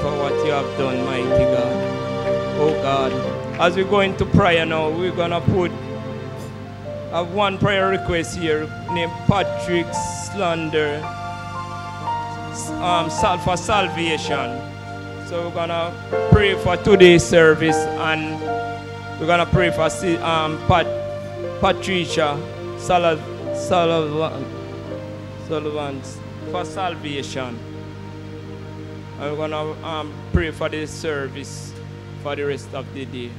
for what you have done, mighty God. Oh God. As we go into prayer now, we're gonna put I have one prayer request here named Patrick Slander um, for salvation. So we're gonna pray for today's service and we're gonna pray for um, Pat, Patricia Sullivan, Sullivan for salvation. And we're gonna um, pray for this service for the rest of the day.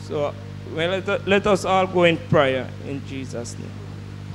So well, let, let us all go in prayer in Jesus' name.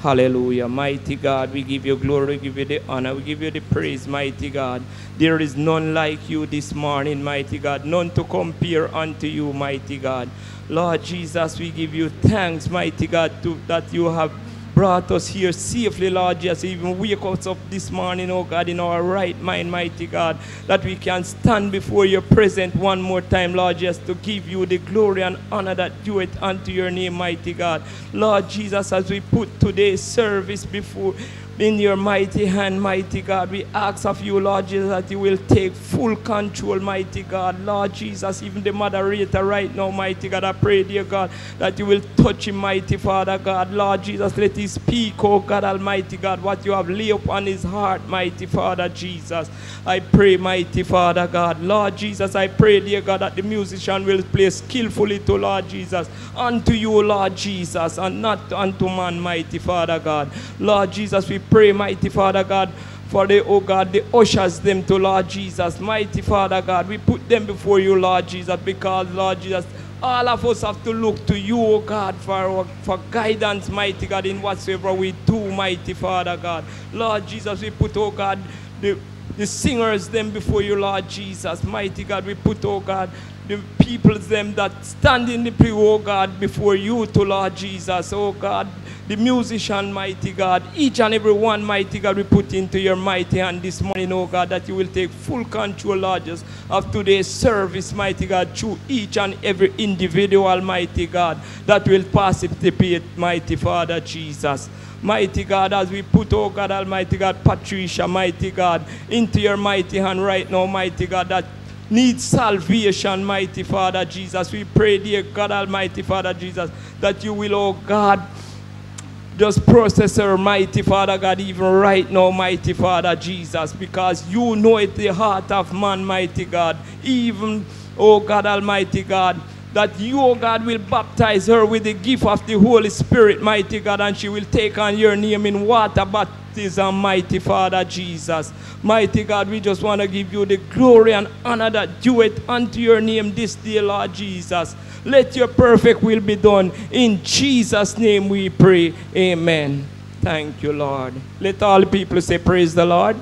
Hallelujah. Mighty God, we give you glory, we give you the honor, we give you the praise, mighty God. There is none like you this morning, mighty God, none to compare unto you, mighty God. Lord Jesus, we give you thanks, mighty God, to, that you have brought us here safely, Lord Jesus. Even wake us up this morning, oh God, in our right mind, mighty God, that we can stand before your presence one more time, Lord, just to give you the glory and honor that due it unto your name, mighty God. Lord Jesus, as we put today's service before in your mighty hand, mighty God. We ask of you, Lord Jesus, that you will take full control, mighty God. Lord Jesus, even the moderator right now, mighty God, I pray, dear God, that you will touch him, mighty Father God. Lord Jesus, let him speak, oh God Almighty God, what you have laid upon his heart, mighty Father Jesus. I pray, mighty Father God. Lord Jesus, I pray, dear God, that the musician will play skillfully to Lord Jesus, unto you, Lord Jesus, and not unto man, mighty Father God. Lord Jesus, we pray, mighty Father God, for the, oh God, the ushers them to Lord Jesus. Mighty Father God, we put them before you, Lord Jesus, because, Lord Jesus, all of us have to look to you, oh God, for, for guidance, mighty God, in whatsoever we do, mighty Father God. Lord Jesus, we put, oh God, the, the singers them before you, Lord Jesus. Mighty God, we put, oh God, the peoples them that stand in the pew, oh God, before you to Lord Jesus, oh God, the musician, mighty God, each and every one, mighty God, we put into your mighty hand this morning, oh God, that you will take full control, Lord, Jesus, of today's service, mighty God, through each and every individual, mighty God, that will participate, mighty Father Jesus. Mighty God, as we put, oh God, Almighty God, Patricia, mighty God, into your mighty hand right now, mighty God, that needs salvation, mighty Father Jesus. We pray, dear God, Almighty Father Jesus, that you will, oh God, just process her, mighty Father God, even right now, mighty Father Jesus, because you know it, the heart of man, mighty God. Even, oh God, Almighty God, that you, oh God, will baptize her with the gift of the Holy Spirit, mighty God, and she will take on your name in water baptism, mighty Father Jesus. Mighty God, we just want to give you the glory and honor that due it unto your name this day, Lord Jesus. Let your perfect will be done. In Jesus' name we pray. Amen. Thank you, Lord. Let all the people say, Praise the Lord.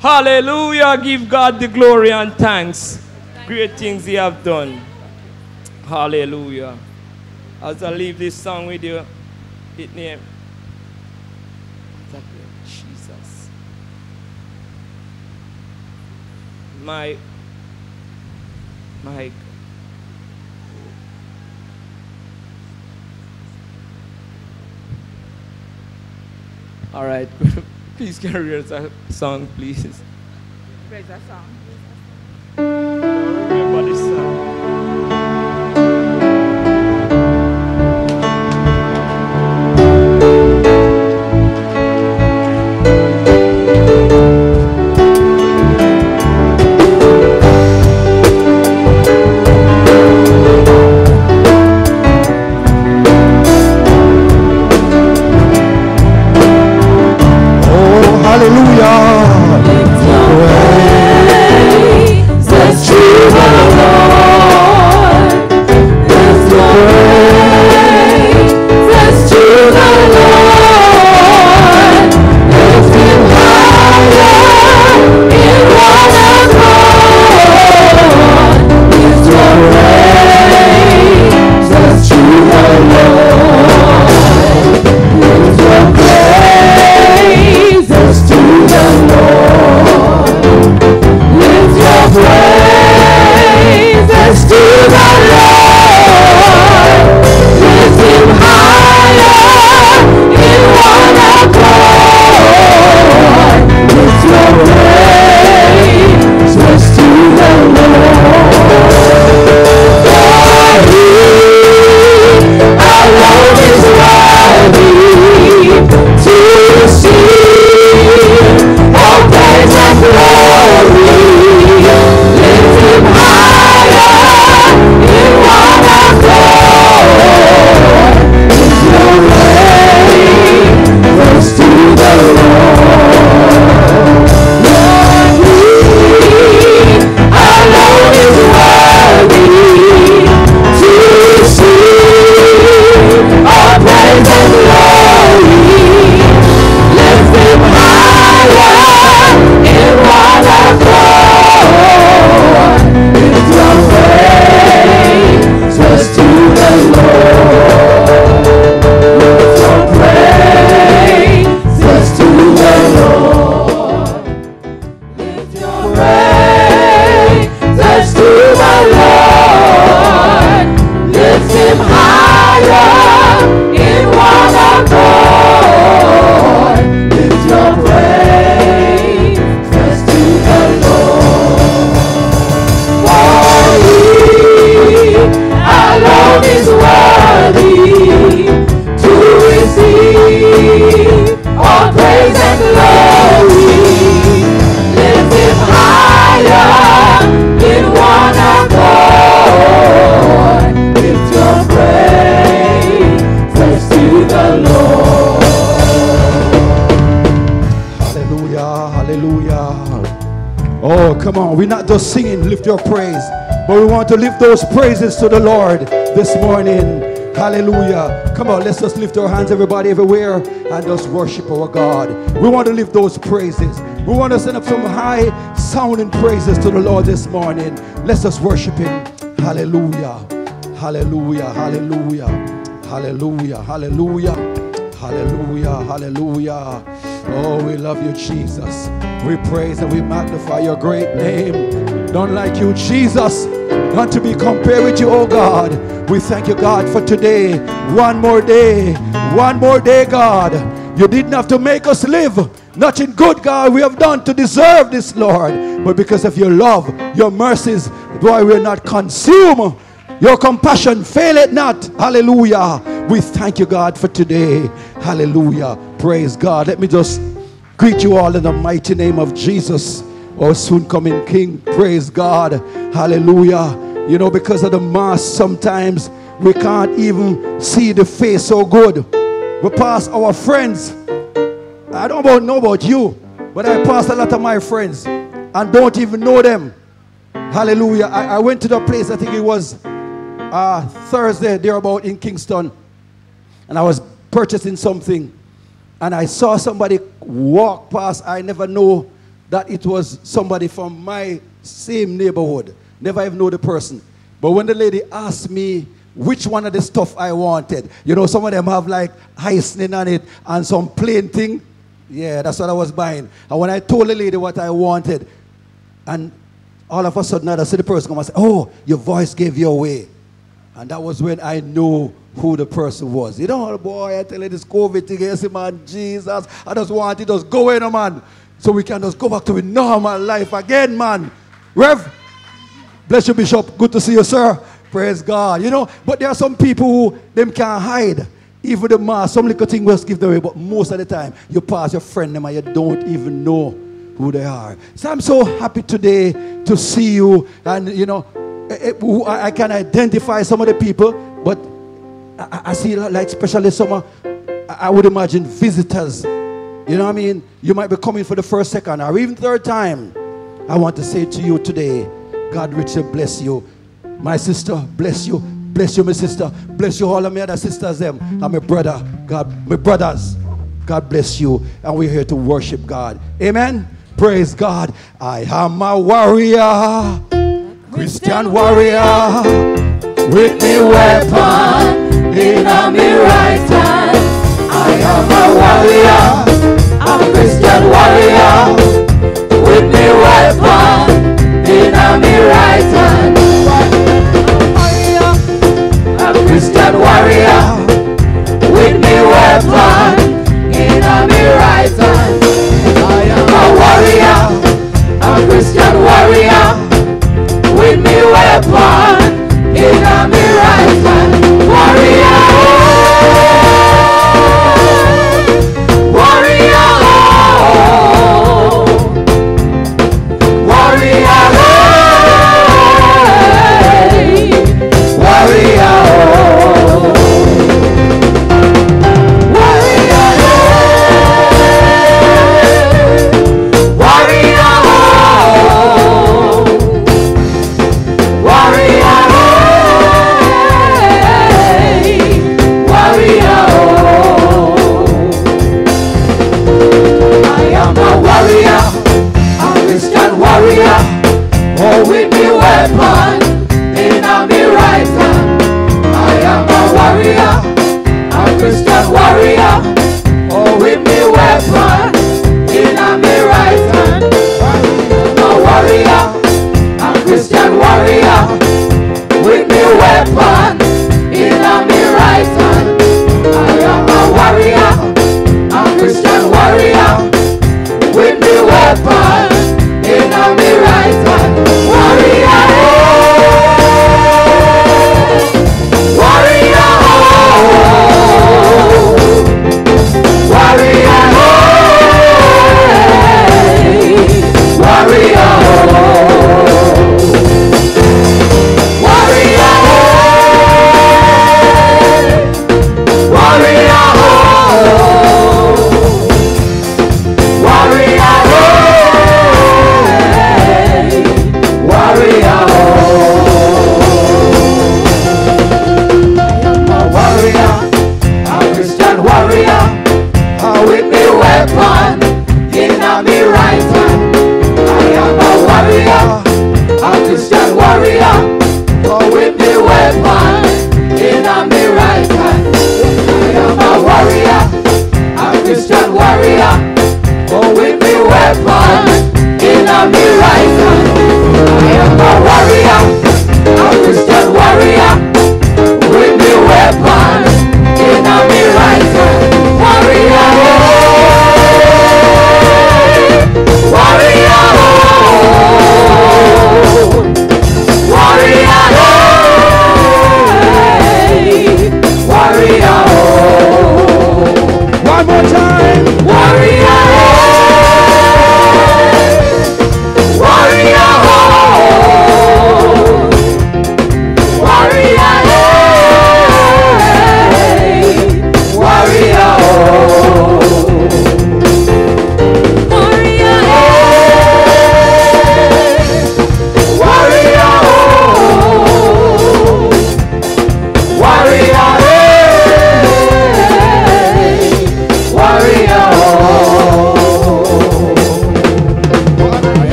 Hallelujah. Give God the glory and thanks. Great things He have done. Hallelujah. As I leave this song with you, it name. Jesus. My my All right. please carry a song, please. Praise that song. Come on, we're not just singing, lift your praise, but we want to lift those praises to the Lord this morning. Hallelujah. Come on, let's just lift our hands, everybody, everywhere, and just worship our God. We want to lift those praises. We want to send up some high sounding praises to the Lord this morning. Let's just worship Him. Hallelujah. Hallelujah. Hallelujah. Hallelujah. Hallelujah. Hallelujah. Hallelujah. Oh, we love you, Jesus. We praise and we magnify your great name. None like you, Jesus. None to be compared with you, oh God. We thank you, God, for today. One more day. One more day, God. You didn't have to make us live. Nothing good, God, we have done to deserve this, Lord. But because of your love, your mercies, why we're not consumed. Your compassion fail it not. Hallelujah. We thank you, God, for today. Hallelujah. Praise God. Let me just greet you all in the mighty name of Jesus, our soon coming King. Praise God. Hallelujah. You know, because of the mask, sometimes we can't even see the face so good. We pass our friends. I don't know about you, but I pass a lot of my friends and don't even know them. Hallelujah. I, I went to the place, I think it was uh, Thursday, thereabout in Kingston, and I was purchasing something, and I saw somebody walk past. I never know that it was somebody from my same neighborhood. Never even know the person. But when the lady asked me which one of the stuff I wanted, you know, some of them have like icing on it and some plain thing. Yeah, that's what I was buying. And when I told the lady what I wanted, and all of a sudden I see the person come and say, Oh, your voice gave you away. And that was when I knew who the person was. You know, boy, I tell you this COVID thing, yes, man, Jesus, I just want it just go in, man. So we can just go back to a normal life again, man. Rev, bless you, Bishop. Good to see you, sir. Praise God. You know, but there are some people who them can't hide. Even the mask, some little thing will give them away, but most of the time you pass your friend them and you don't even know who they are. So I'm so happy today to see you. And you know, Eh, eh, I can identify some of the people, but I, see like especially some, I would imagine visitors. You know what I mean? You might be coming for the first, second, or even third time. I want to say to you today, God richly bless you. My sister, bless you. Bless you, my sister. Bless you, all of my other sisters, them, and my brother. God, my brothers. God bless you. And we're here to worship God. Amen. Praise God. I am a warrior. Christian warrior with me weapon in a me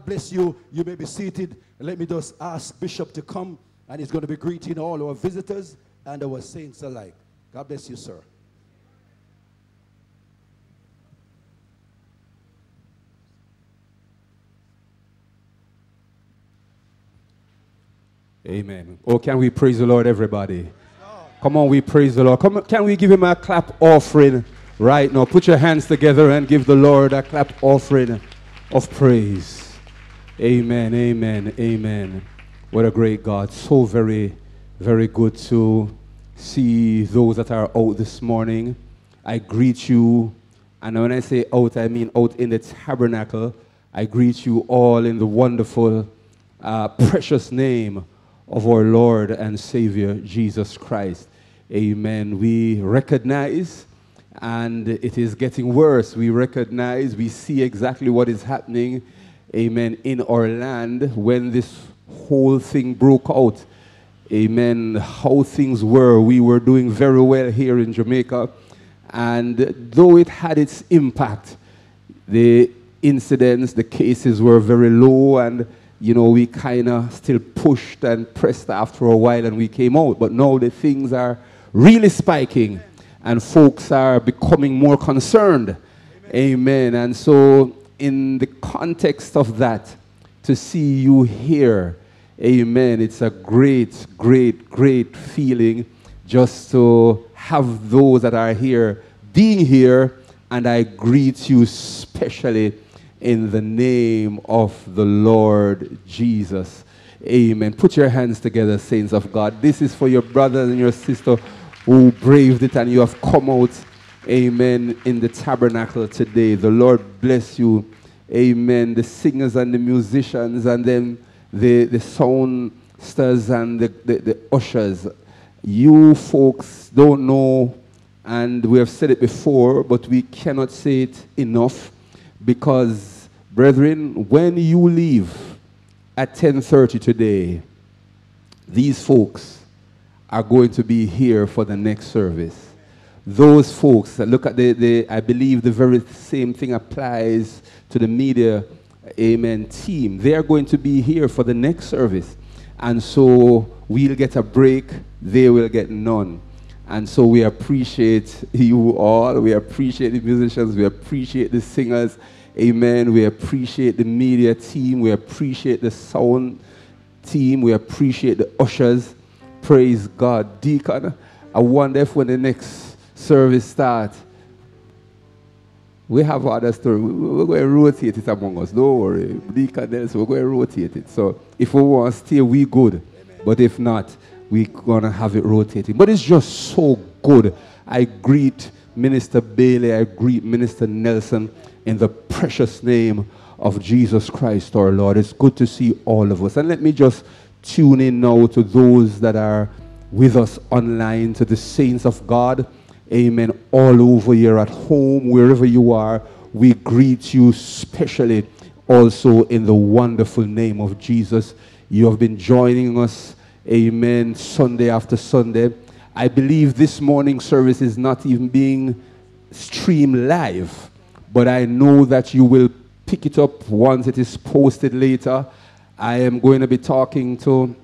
God bless you. You may be seated. Let me just ask Bishop to come, and he's going to be greeting all our visitors and our saints alike. God bless you, sir. Amen. Oh, can we praise the Lord, everybody? Come on, we praise the Lord. On, can we give him a clap offering right now? Put your hands together and give the Lord a clap offering of praise. Amen, amen, amen. What a great God. So very, very good to see those that are out this morning. I greet you, and when I say out, I mean out in the tabernacle. I greet you all in the wonderful, uh, precious name of our Lord and Savior Jesus Christ. Amen. We recognize, and it is getting worse. We recognize, we see exactly what is happening, amen, in our land when this whole thing broke out. Amen. How things were. We were doing very well here in Jamaica, and though it had its impact, the incidents, the cases were very low, and you know, we kind of still pushed and pressed after a while and we came out. But now the things are really spiking and folks are becoming more concerned. Amen. Amen. And so, in the context of that, to see you here, amen, it's a great, great, great feeling just to have those that are here being here. And I greet you specially in the name of the Lord Jesus. Amen. Put your hands together, saints of God. This is for your brother and your sister who braved it and you have come out, amen, in the tabernacle today. The Lord bless you. Amen. The singers and the musicians and then the, the soundsters and the, the, the ushers. You folks don't know, and we have said it before, but we cannot say it enough because, brethren, when you leave at 10:30 today, these folks are going to be here for the next service. Those folks, that look at the, the I believe the very same thing applies to the media, amen, team. They are going to be here for the next service. And so we'll get a break, they will get none. And so we appreciate you all. We appreciate the musicians. We appreciate the singers. Amen. We appreciate the media team. We appreciate the sound team. We appreciate the ushers. Praise God. Deacon, I wonder if when the next service start. we have other story. We're going to rotate it among us. Don't worry. We're going to rotate it. So if we want to stay, we good. But if not, we're going to have it rotating. But it's just so good. I greet Minister Bailey, I greet Minister Nelson in the precious name of Jesus Christ our Lord. It's good to see all of us. And let me just tune in now to those that are with us online, to the saints of God. Amen. All over here at home, wherever you are, we greet you specially also in the wonderful name of Jesus. You have been joining us Amen. Sunday after Sunday. I believe this morning service is not even being streamed live, but I know that you will pick it up once it is posted later. I am going to be talking to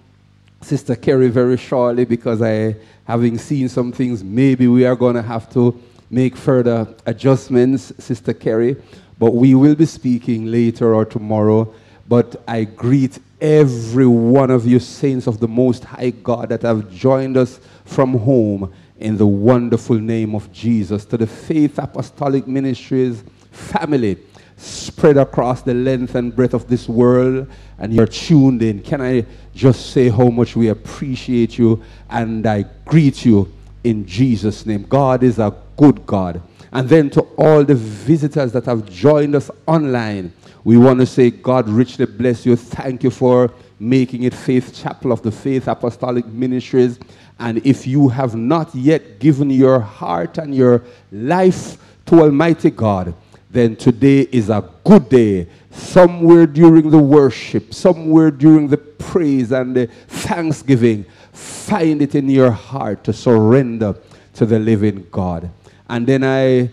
Sister Kerry very shortly because I, having seen some things, maybe we are going to have to make further adjustments, Sister Kerry. But we will be speaking later or tomorrow. But I greet every one of you saints of the Most High God that have joined us from home in the wonderful name of Jesus. To the Faith Apostolic Ministries family spread across the length and breadth of this world, and you're tuned in. Can I just say how much we appreciate you and I greet you in Jesus' name? God is a good God. And then to all the visitors that have joined us online, we want to say, God richly bless you. Thank you for making it Faith Chapel of the Faith Apostolic Ministries. And if you have not yet given your heart and your life to Almighty God, then today is a good day. Somewhere during the worship, somewhere during the praise and the thanksgiving, find it in your heart to surrender to the living God. And then I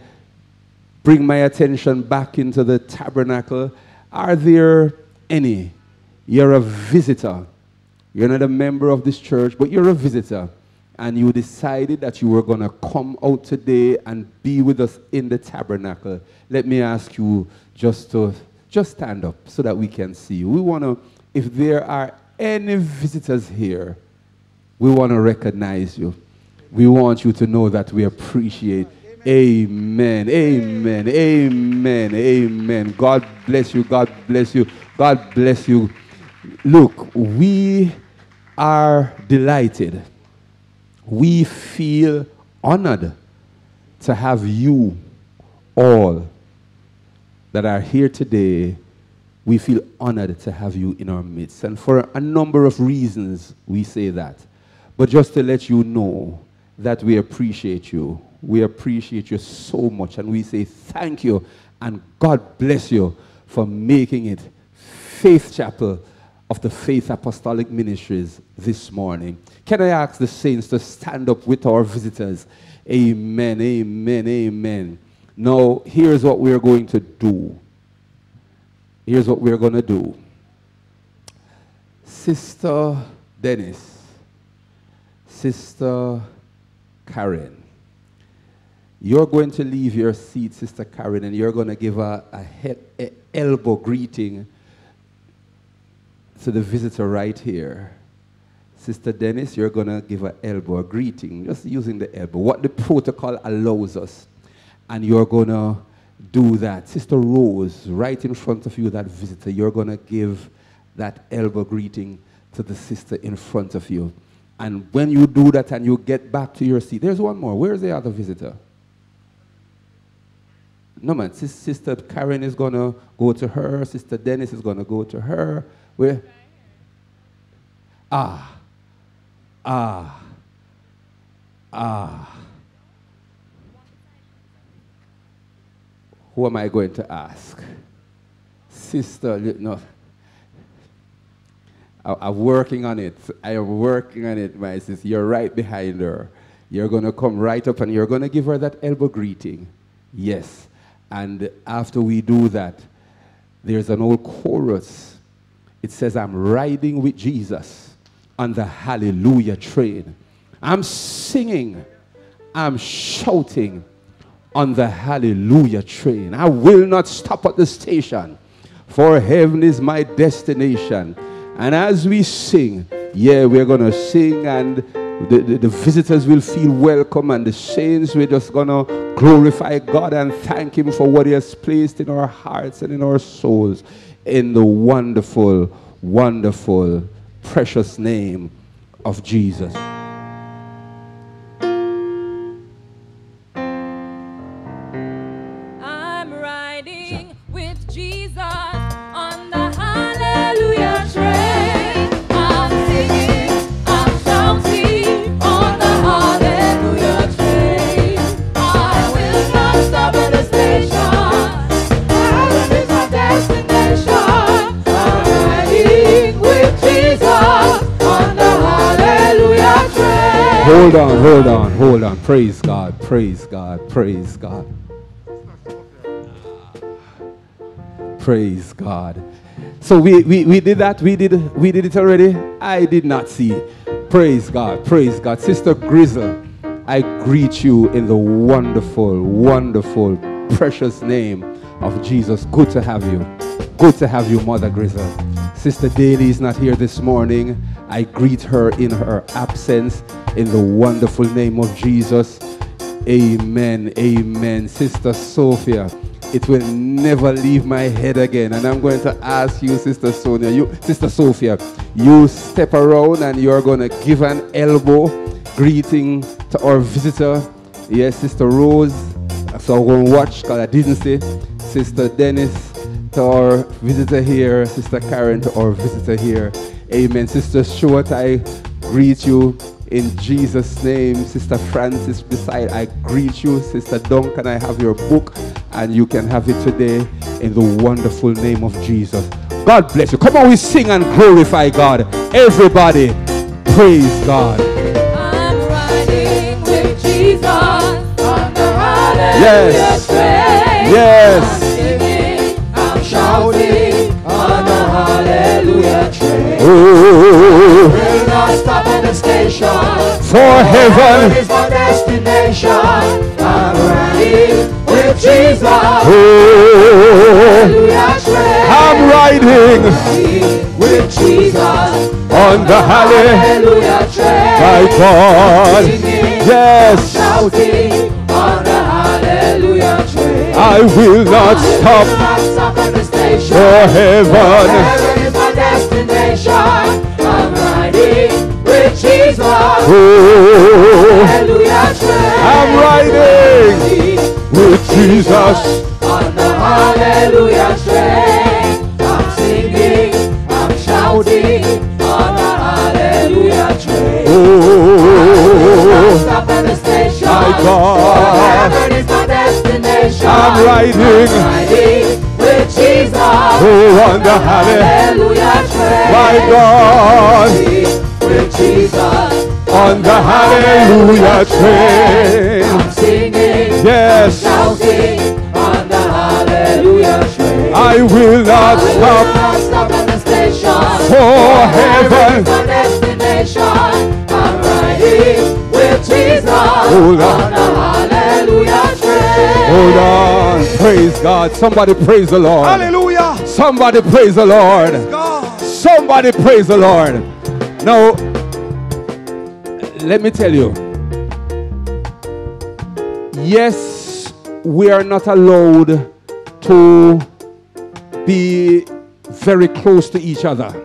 bring my attention back into the tabernacle. Are there any? You're a visitor. You're not a member of this church, but you're a visitor. And you decided that you were going to come out today and be with us in the tabernacle. Let me ask you just to just stand up so that we can see you. We want to, if there are any visitors here, we want to recognize you. We want you to know that we appreciate Amen. Amen. Amen. Amen. God bless you. God bless you. God bless you. Look, we are delighted. We feel honored to have you all that are here today. We feel honored to have you in our midst. And for a number of reasons, we say that. But just to let you know that we appreciate you we appreciate you so much and we say thank you and God bless you for making it Faith Chapel of the Faith Apostolic Ministries this morning. Can I ask the saints to stand up with our visitors? Amen, amen, amen. Now, here's what we're going to do. Here's what we're going to do. Sister Dennis, Sister Karen, you're going to leave your seat, Sister Karen, and you're going to give a, a, head, a elbow greeting to the visitor right here. Sister Dennis, you're going to give an elbow a greeting, just using the elbow, what the protocol allows us. And you're going to do that. Sister Rose, right in front of you, that visitor, you're going to give that elbow greeting to the sister in front of you. And when you do that and you get back to your seat, there's one more. Where's the other visitor? No, man. Sister Karen is going to go to her. Sister Dennis is going to go to her. Where? Ah. Ah. Ah. Who am I going to ask? Sister, no. I'm working on it. I am working on it, my sister. You're right behind her. You're going to come right up and you're going to give her that elbow greeting. Yes. And after we do that, there's an old chorus. It says, I'm riding with Jesus on the hallelujah train. I'm singing, I'm shouting on the hallelujah train. I will not stop at the station, for heaven is my destination. And as we sing, yeah, we're going to sing and the, the, the, visitors will feel welcome and the saints we're just gonna glorify god and thank him for what he has placed in our hearts and in our souls in the wonderful wonderful precious name of jesus Hold on, hold on. Praise God, praise God, praise God. Praise God. So we, we, we did that. We did we did it already. I did not see. Praise God. Praise God. Sister Grizzle, I greet you in the wonderful, wonderful, precious name of Jesus. Good to have you. Good to have you, Mother Grizzle. Sister Daly is not here this morning. I greet her in her absence in the wonderful name of Jesus. Amen. Amen. Sister Sophia, it will never leave my head again. And I'm going to ask you, Sister Sonia, you, Sister Sophia, you step around and you're going to give an elbow greeting to our visitor. Yes, Sister Rose. So I'm going to watch because I didn't say. Sister Dennis to our visitor here. Sister Karen to our visitor here. Amen. Sister Stuart, I greet you in Jesus' name. Sister Francis beside, I greet you. Sister Duncan, I have your book and you can have it today in the wonderful name of Jesus. God bless you. Come on, we sing and glorify God. Everybody, Praise God. I'm riding with Jesus on the hallelujah Yes. Yes. Shouting on the hallelujah train. Oh, Will not stop at the station. for heaven. is my destination. I'm riding with Jesus. Hallelujah train. I'm riding with Jesus. on the hallelujah. Train. My God. Yes, Shouting on the hallelujah train. I will not stop not stop at the station. for heaven. Heaven is my destination. I'm riding with Jesus. Oh, Hallelujah. I'm riding with Jesus. on the hallelujah train. I'm singing, I'm shouting on the hallelujah train. Oh, Stop at the station. My God. Heaven is my destination. I'm riding. I'm riding with Jesus. oh, on the hallelujah. Train. My God, With Jesus. on the hallelujah train. I'm singing, Yes, shouting on the hallelujah train. I will not stop Stop. Stop at the station. for heaven. My destination. With Jesus. Hold on. Hallelujah train. Hold on. Praise God. Somebody praise the Lord. Hallelujah. Somebody praise the Lord. God. Somebody praise the Lord. Now, let me tell you. Yes, we are not allowed to be very close to each other.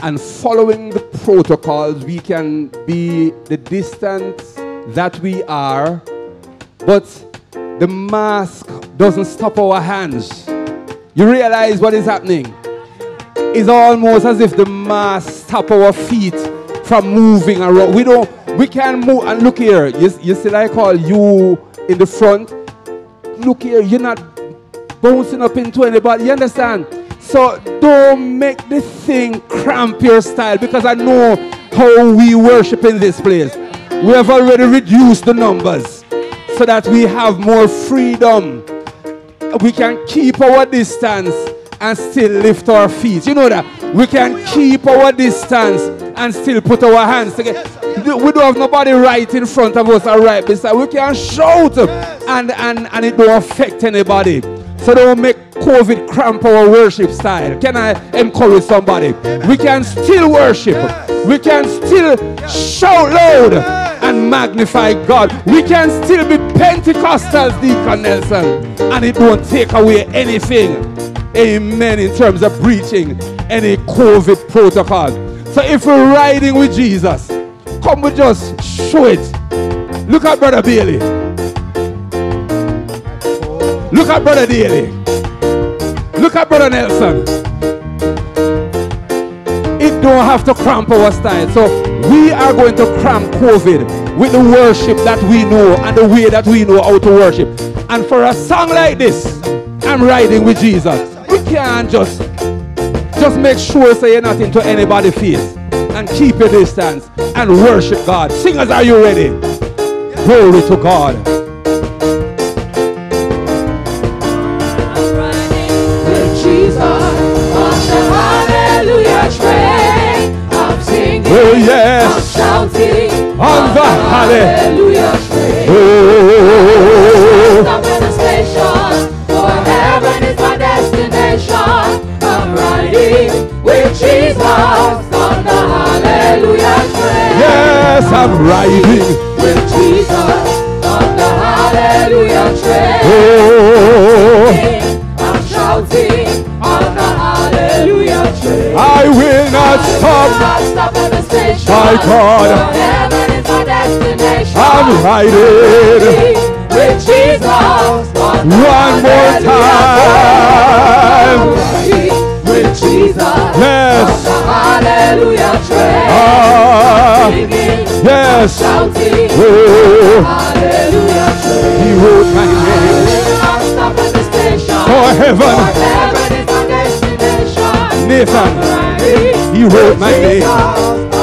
And following the protocols, we can be the distance that we are, but the mask doesn't stop our hands. You realize what is happening? It's almost as if the mask stop our feet from moving around. We don't, we can't move. And look here, you, you see, I call you in the front. Look here, you're not bouncing up into anybody. You understand? So don't make this thing cramp your style because I know how we worship in this place. We have already reduced the numbers so that we have more freedom we can keep our distance and still lift our feet. You know that? We can keep our distance and still put our hands together. We don't have nobody right in front of us or right beside. We can shout and, and, and it don't affect anybody. So don't make COVID cramp our worship style. Can I encourage somebody? We can still worship. We can still shout loud and magnify God. We can still be Pentecostals, Deacon Nelson, and it won't take away anything. Amen. In terms of breaching any COVID protocol. So if we're riding with Jesus, come we just show it. Look at Brother Bailey. Look at Brother Daly. Look at Brother Nelson. It don't have to cramp our style. So we are going to cramp COVID with the worship that we know and the way that we know how to worship. And for a song like this, I'm riding with Jesus. We can't just just make sure so you're not into anybody's face and keep your distance and worship God. Singers, are you ready? Glory to God. On the hallelujah train. Oh, Stop at the station, for heaven is my destination. I'm riding with Jesus on the hallelujah train. yes, I'm riding. With Jesus on the hallelujah train. Oh, I'm shouting on the hallelujah train. I will not stop. Not stop at the station. My God. For heaven is my destination. I'm riding. with Jesus. on the One more time. With Jesus. Yes. Hallelujah. Ah, yes. shouting. Oh, Hallelujah he wrote my name Will not stop at the station. for heaven. For heaven is my destination. Nathan, he wrote my name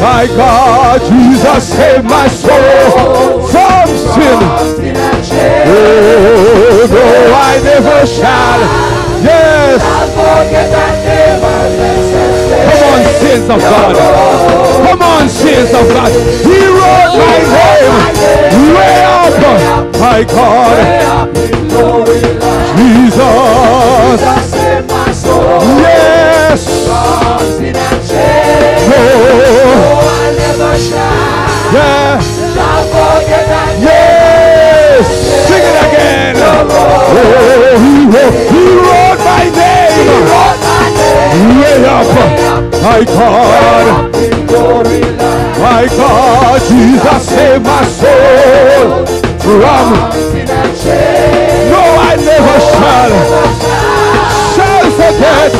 my God, Jesus save my soul from sin. Oh, no, I never shall. Yes. Saints of God. Come on, saints of God. He wrote my name way up. My God. Jesus. Yes. Oh, My God. My God, Jesus saved my soul from. No, I never shall, shall forget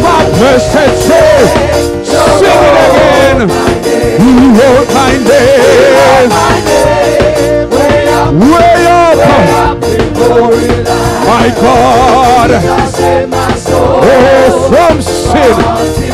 my blessed soul. Sing it again. He wrote my name way up. My God, oh, from sin.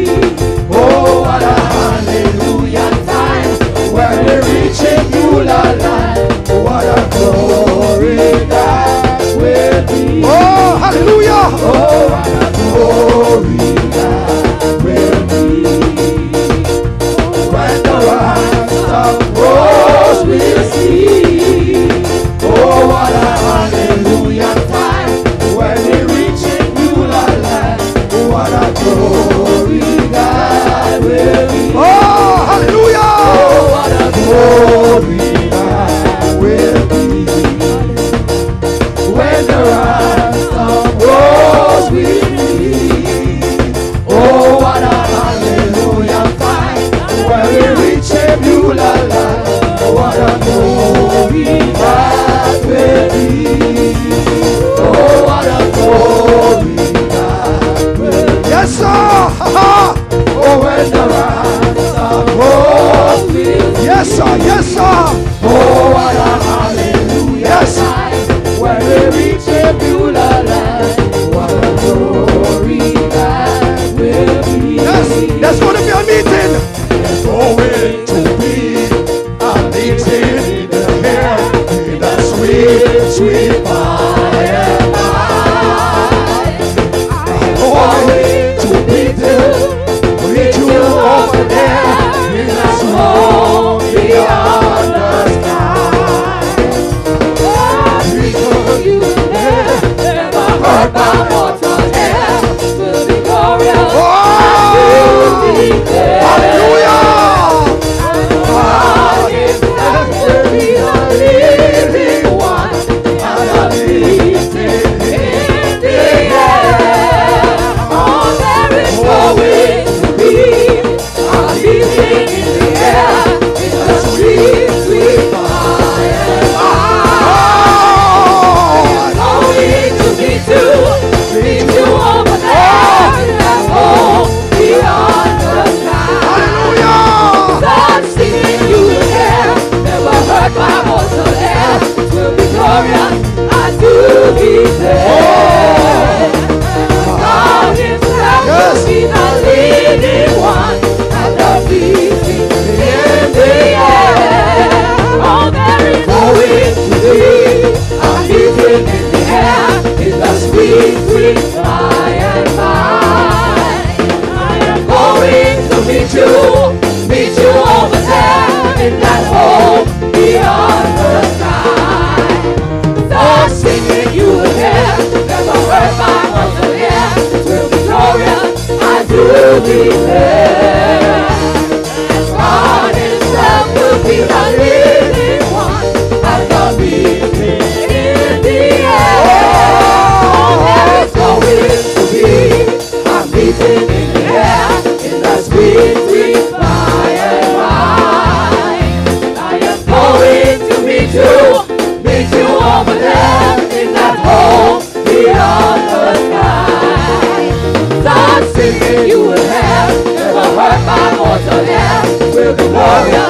the.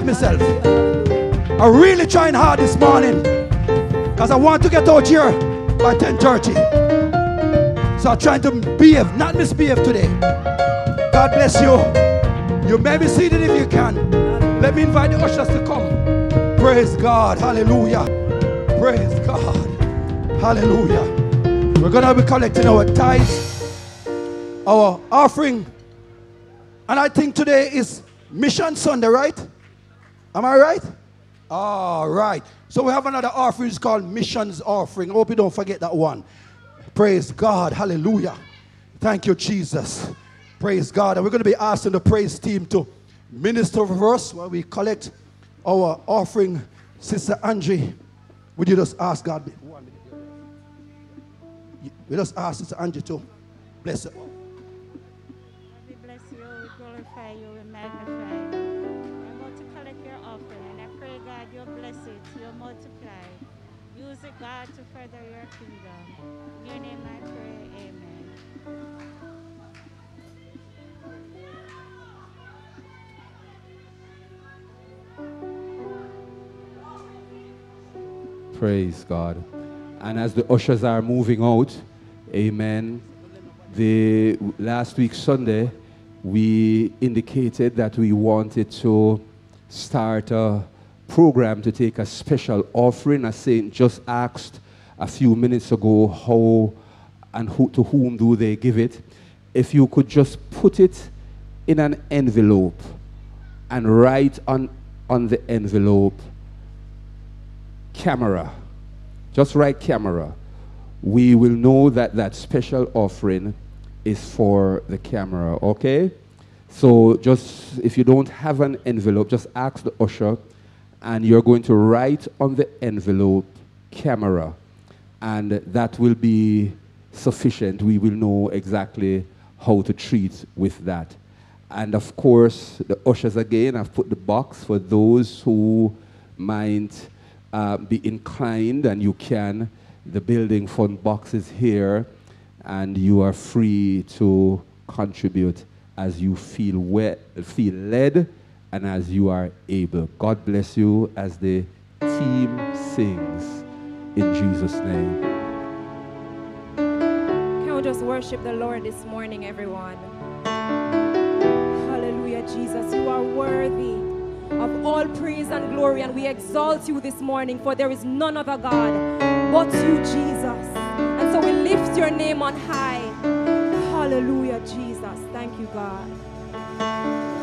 behave myself. I'm really trying hard this morning because I want to get out here by 10.30. So I'm trying to behave, not misbehave today. God bless you. You may be seated if you can. Let me invite the ushers to come. Praise God. Hallelujah. Praise God. Hallelujah. We're going to be collecting our tithes, our offering. And I think today is Mission Sunday, right? Am I right? All right. So we have another offering. It's called missions offering. I hope you don't forget that one. Praise God. Hallelujah. Thank you, Jesus. Praise God. And we're going to be asking the praise team to minister for us while we collect our offering. Sister Angie, would you just ask God? We just ask Sister Angie to bless it. God, to further your kingdom. In your name I pray, amen. Praise God. And as the ushers are moving out, amen. The last week Sunday, we indicated that we wanted to start a program to take a special offering. As Saint just asked a few minutes ago how and who, to whom do they give it. If you could just put it in an envelope and write on, on the envelope camera. Just write camera. We will know that that special offering is for the camera, okay? So just if you don't have an envelope, just ask the usher and you're going to write on the envelope camera and that will be sufficient. We will know exactly how to treat with that. And of course, the ushers again, I've put the box for those who might uh, be inclined and you can. The building fund box is here and you are free to contribute as you feel, wet, feel led and as you are able. God bless you as the team sings in Jesus' name. Can we just worship the Lord this morning, everyone? Hallelujah, Jesus. You are worthy of all praise and glory, and we exalt you this morning, for there is none other God but you, Jesus. And so we lift your name on high. Hallelujah, Jesus. Thank you, God.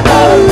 Are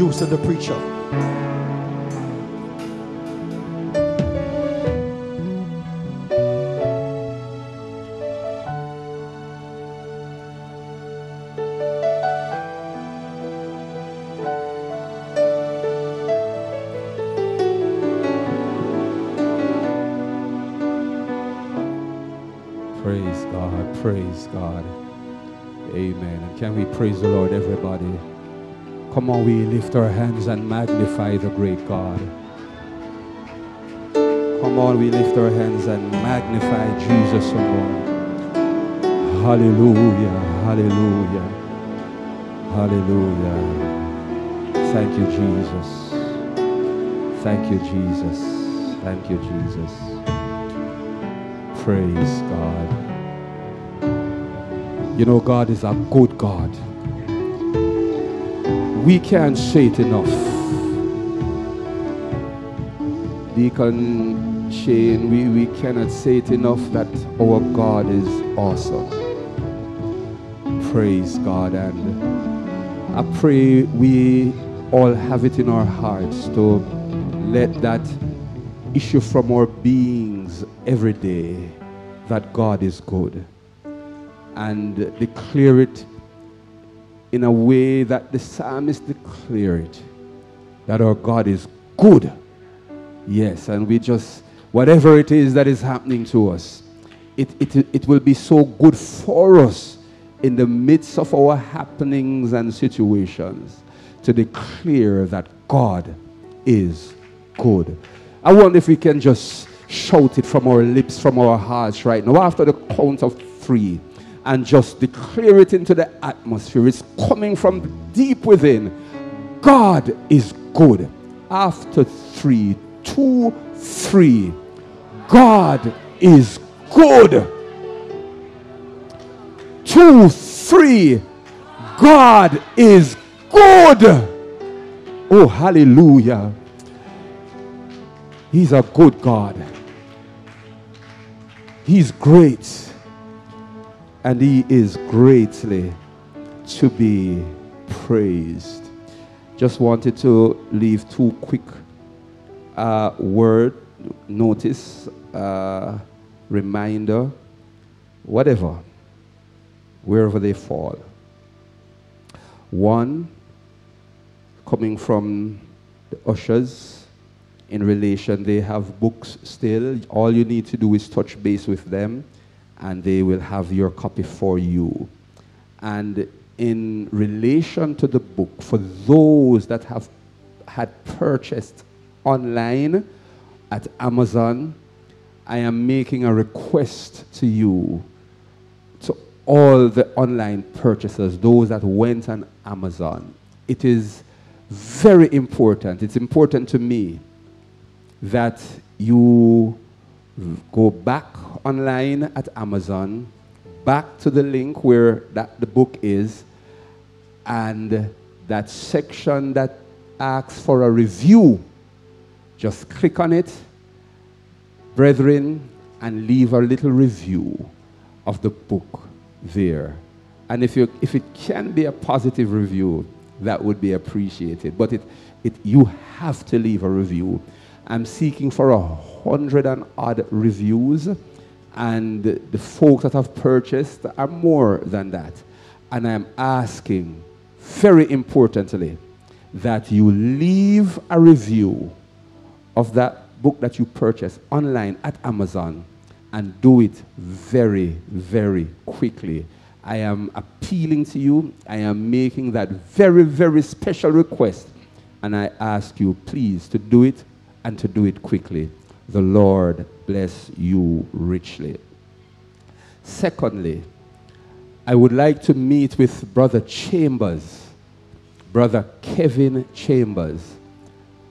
going to be introducing the we lift our hands and magnify the great God. Come on, we lift our hands and magnify Jesus alone. Hallelujah. Hallelujah. Hallelujah. Thank you, Jesus. Thank you, Jesus. Thank you, Jesus. Praise God. You know, God is a good God. We can't say it enough. Deacon Shane, we, we cannot say it enough that our God is awesome. Praise God. And I pray we all have it in our hearts to let that issue from our beings every day that God is good and declare it in a way that the psalmist declared that our God is good. Yes, and we just, whatever it is that is happening to us, it, it, it will be so good for us in the midst of our happenings and situations to declare that God is good. I wonder if we can just shout it from our lips, from our hearts right now, after the count of three, and just declare it into the atmosphere. It's coming from deep within. God is good. After three, two, three. God is good. Two, three. God is good. Oh, hallelujah. He's a good God. He's great. And he is greatly to be praised. Just wanted to leave two quick uh, word notice, uh, reminder, whatever, wherever they fall. One, coming from the ushers in relation. They have books still. All you need to do is touch base with them, and they will have your copy for you. And in relation to the book, for those that have had purchased online at Amazon, I am making a request to you, to all the online purchasers, those that went on Amazon. It is very important, it's important to me that you go back online at Amazon, back to the link where that the book is, and that section that asks for a review, just click on it, brethren, and leave a little review of the book there. And if, you, if it can be a positive review, that would be appreciated. But it, it, you have to leave a review. I'm seeking for a hundred and odd reviews, and the folks that have purchased are more than that. And I'm asking, very importantly, that you leave a review of that book that you purchased online at Amazon and do it very, very quickly. I am appealing to you. I am making that very, very special request. And I ask you, please, to do it and to do it quickly. The Lord bless you richly. Secondly, I would like to meet with Brother Chambers, Brother Kevin Chambers.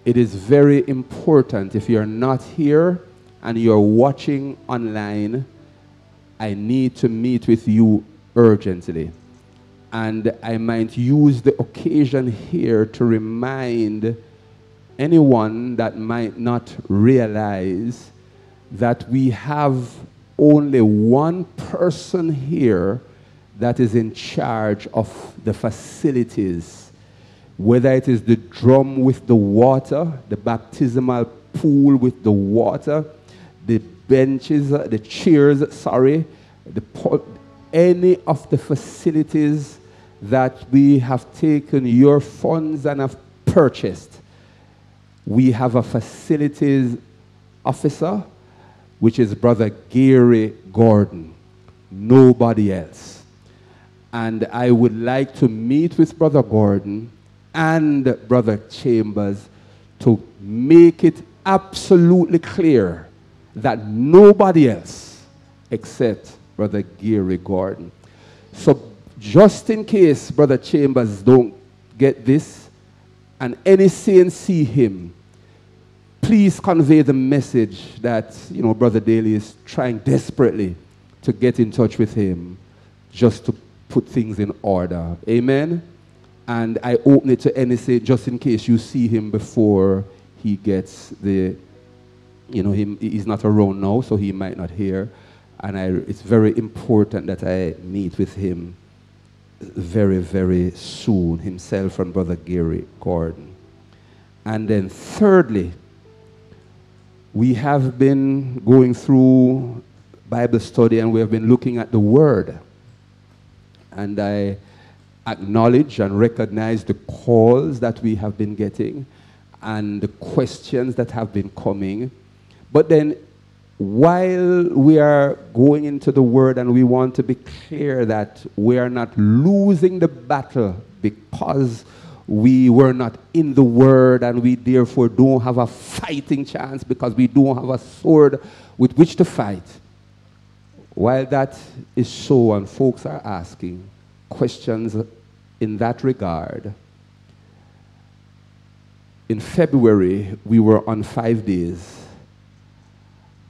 It is very important if you're not here and you're watching online, I need to meet with you urgently. And I might use the occasion here to remind anyone that might not realize that we have only one person here that is in charge of the facilities, whether it is the drum with the water, the baptismal pool with the water, the benches, the chairs, sorry, the, any of the facilities that we have taken your funds and have purchased. We have a facilities officer, which is Brother Gary Gordon, nobody else. And I would like to meet with Brother Gordon and Brother Chambers to make it absolutely clear that nobody else except Brother Gary Gordon. So just in case Brother Chambers don't get this and any saint see him, please convey the message that, you know, Brother Daly is trying desperately to get in touch with him just to put things in order. Amen? And I open it to any saint just in case you see him before he gets the, you know, him, he's not around now, so he might not hear and I, it's very important that I meet with him very, very soon, himself and Brother Gary Gordon. And then, thirdly, we have been going through Bible study and we have been looking at the Word. And I acknowledge and recognize the calls that we have been getting and the questions that have been coming. But then while we are going into the word and we want to be clear that we are not losing the battle because we were not in the word and we therefore don't have a fighting chance because we don't have a sword with which to fight. While that is so and folks are asking questions in that regard, in February we were on five days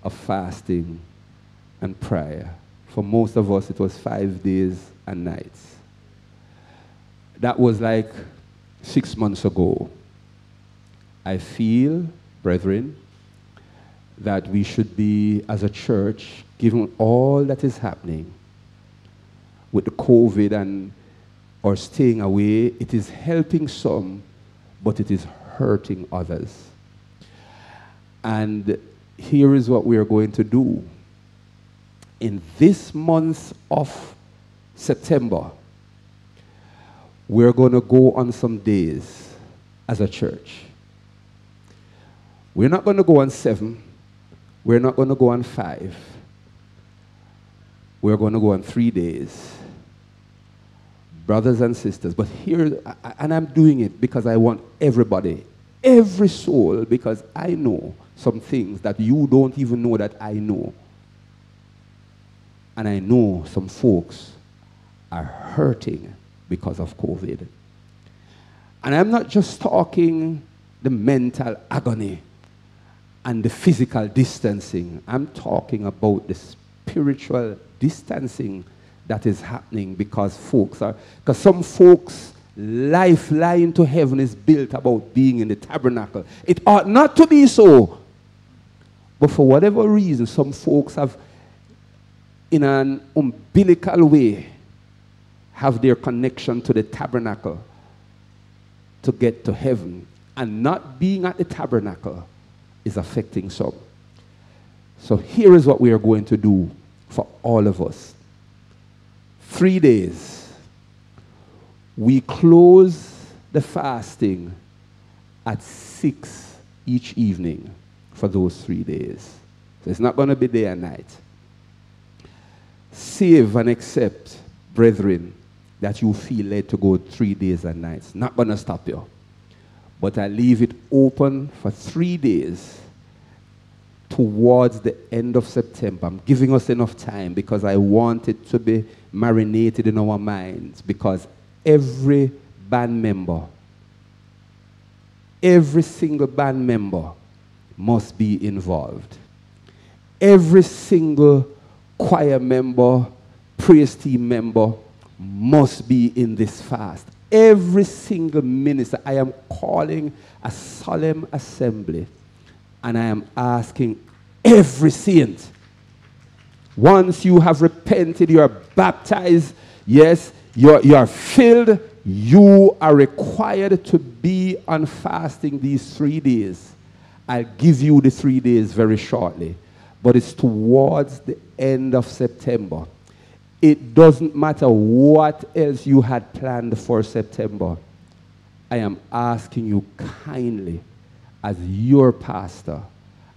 of fasting and prayer. For most of us, it was five days and nights. That was like six months ago. I feel, brethren, that we should be, as a church, given all that is happening with the COVID and or staying away, it is helping some, but it is hurting others. And here is what we are going to do. In this month of September, we're going to go on some days as a church. We're not going to go on seven. We're not going to go on five. We're going to go on three days. Brothers and sisters, but here, and I'm doing it because I want everybody, every soul, because I know some things that you don't even know that I know. And I know some folks are hurting because of COVID. And I'm not just talking the mental agony and the physical distancing. I'm talking about the spiritual distancing that is happening because folks are, because some folks' lifeline to heaven is built about being in the tabernacle. It ought not to be so. But for whatever reason, some folks have, in an umbilical way, have their connection to the tabernacle to get to heaven. And not being at the tabernacle is affecting some. So here is what we are going to do for all of us. Three days. We close the fasting at six each evening for those three days. So it's not going to be day and night. Save and accept, brethren, that you feel led to go three days and nights. Not going to stop you. But I leave it open for three days towards the end of September. I'm giving us enough time because I want it to be marinated in our minds because every band member, every single band member must be involved. Every single choir member, praise team member must be in this fast. Every single minister, I am calling a solemn assembly and I am asking every saint, once you have repented, you are baptized, yes, you're, you are filled, you are required to be on fasting these three days. I'll give you the three days very shortly, but it's towards the end of September. It doesn't matter what else you had planned for September. I am asking you kindly, as your pastor,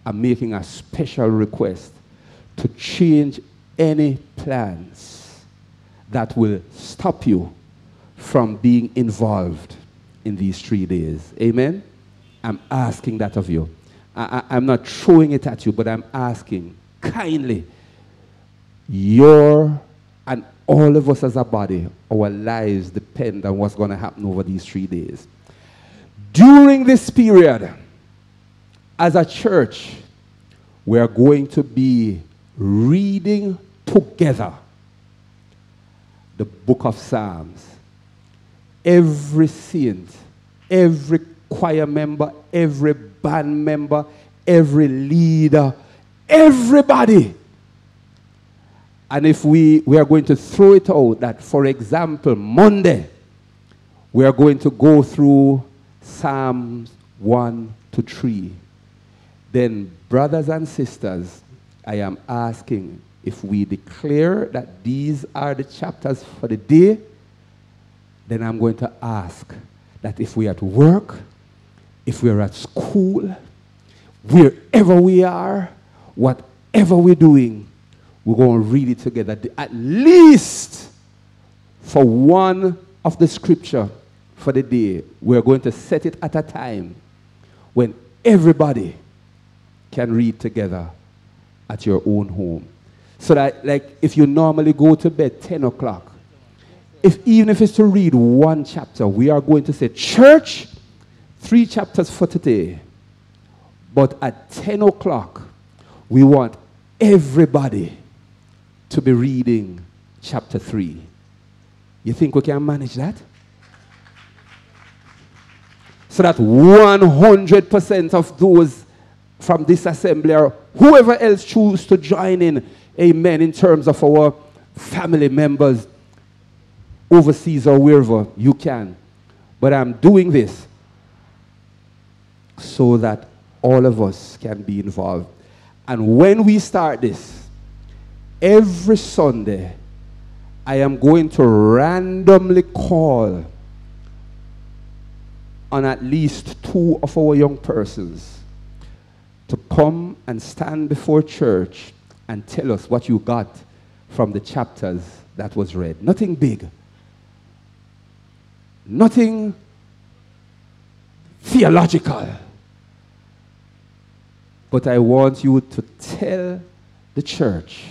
I'm making a special request to change any plans that will stop you from being involved in these three days. Amen? I'm asking that of you. I, am not throwing it at you, but I'm asking kindly, your and all of us as a body, our lives depend on what's going to happen over these three days. During this period, as a church, we are going to be reading together the book of Psalms. Every saint, every choir member, every band member, every leader, everybody. And if we, we are going to throw it out that, for example, Monday, we are going to go through Psalms 1 to 3. Then, brothers and sisters, I am asking if we declare that these are the chapters for the day, then I'm going to ask that if we're at work, if we're at school, wherever we are, whatever we're doing, we're going to read it together. At least for one of the scripture for the day, we're going to set it at a time when everybody can read together at your own home. So that, like, if you normally go to bed 10 o'clock, if even if it's to read one chapter, we are going to say, Church, three chapters for today. But at 10 o'clock, we want everybody to be reading chapter 3. You think we can manage that? So that 100% of those from this assembly or whoever else choose to join in, amen, in terms of our family members overseas or wherever you can. But I'm doing this so that all of us can be involved. And when we start this, every Sunday, I am going to randomly call on at least two of our young persons to come and stand before church and tell us what you got from the chapters that was read. Nothing big. Nothing theological. But I want you to tell the church,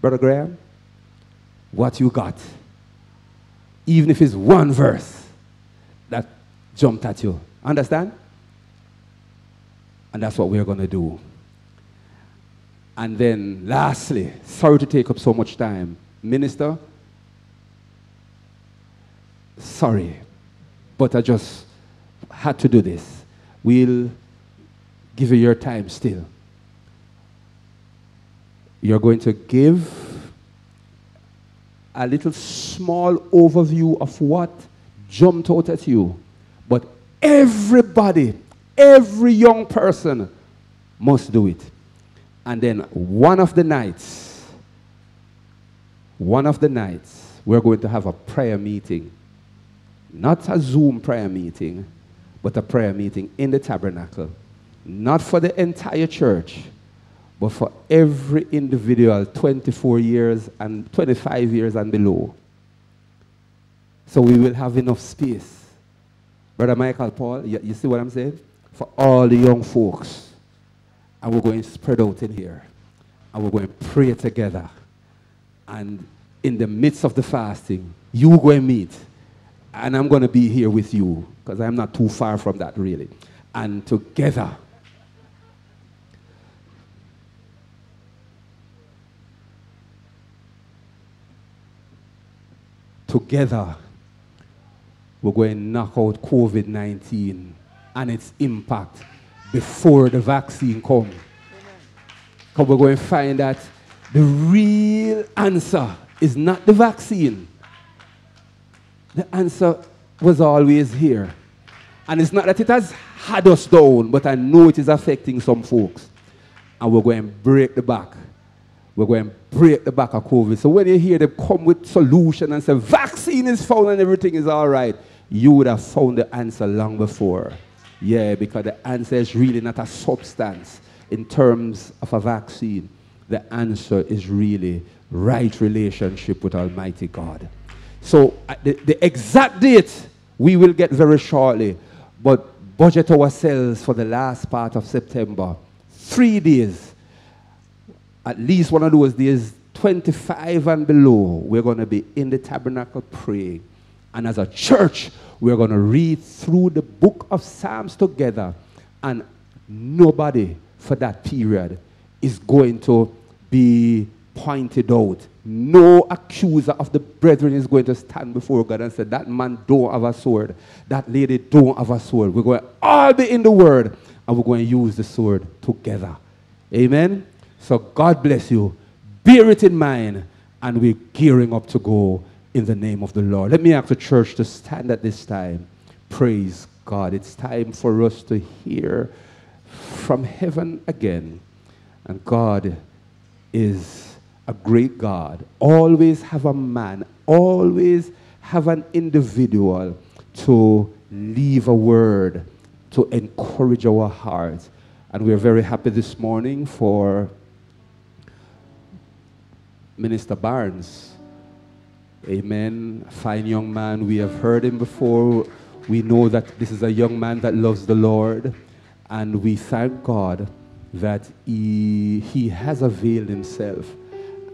Brother Graham, what you got. Even if it's one verse that jumped at you. Understand? And that's what we're going to do. And then, lastly, sorry to take up so much time. Minister, sorry, but I just had to do this. We'll give you your time still. You're going to give a little small overview of what jumped out at you. But everybody, every young person must do it. And then one of the nights, one of the nights, we're going to have a prayer meeting. Not a Zoom prayer meeting, but a prayer meeting in the tabernacle. Not for the entire church, but for every individual 24 years and 25 years and below. So we will have enough space. Brother Michael Paul, you, you see what I'm saying? For all the young folks and we're going to spread out in here. And we're going to pray together. And in the midst of the fasting, you go and meet. And I'm going to be here with you because I'm not too far from that, really. And together, together, we're going to knock out COVID 19 and its impact before the vaccine come. Because we're going to find that the real answer is not the vaccine. The answer was always here. And it's not that it has had us down, but I know it is affecting some folks. And we're going to break the back. We're going to break the back of COVID. So when you hear them come with solution and say vaccine is found and everything is all right, you would have found the answer long before. Yeah, because the answer is really not a substance in terms of a vaccine. The answer is really right relationship with Almighty God. So uh, the, the exact date we will get very shortly, but budget ourselves for the last part of September. Three days, at least one of those days, 25 and below, we're going to be in the tabernacle praying. And as a church, we're going to read through the book of Psalms together, and nobody for that period is going to be pointed out. No accuser of the brethren is going to stand before God and say, That man don't have a sword. That lady don't have a sword. We're going to all be in the word and we're going to use the sword together. Amen. So God bless you. Bear it in mind, and we're gearing up to go in the name of the Lord. Let me ask the church to stand at this time. Praise God. It's time for us to hear from heaven again. And God is a great God. Always have a man, always have an individual to leave a word to encourage our hearts. And we're very happy this morning for Minister Barnes Amen. Fine young man. We have heard him before. We know that this is a young man that loves the Lord. And we thank God that he, he has availed himself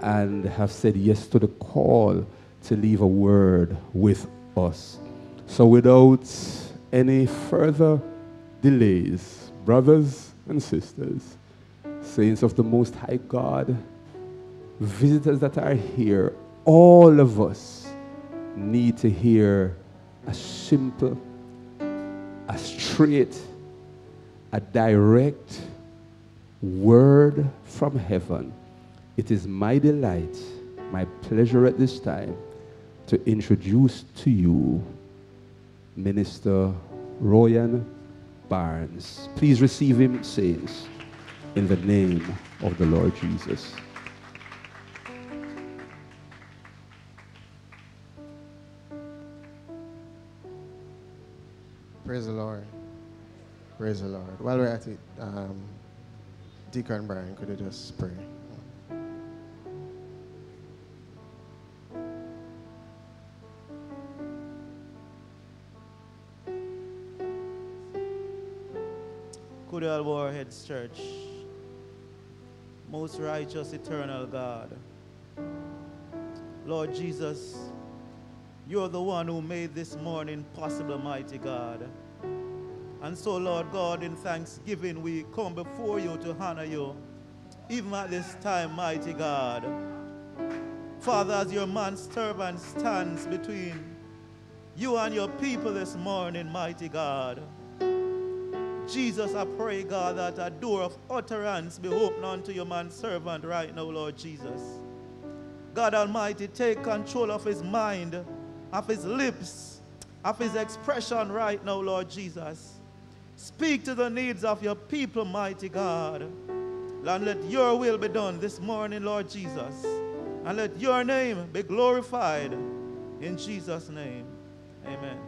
and have said yes to the call to leave a word with us. So without any further delays, brothers and sisters, saints of the Most High God, visitors that are here, all of us need to hear a simple, a straight, a direct word from heaven. It is my delight, my pleasure at this time to introduce to you Minister Rayon Barnes. Please receive him, saints, in the name of the Lord Jesus. Praise the Lord. Praise the Lord. While we're at it, um, Deacon Brian, could you just pray? Could all church? Most righteous, eternal God. Lord Jesus, you're the one who made this morning possible, mighty God. And so, Lord God, in thanksgiving, we come before you to honor you, even at this time, mighty God. Father, as your man servant stands between you and your people this morning, mighty God. Jesus, I pray, God, that a door of utterance be opened unto your man servant right now, Lord Jesus. God Almighty, take control of his mind, of his lips, of his expression right now, Lord Jesus. Speak to the needs of your people, mighty God. And let your will be done this morning, Lord Jesus. And let your name be glorified in Jesus' name. Amen.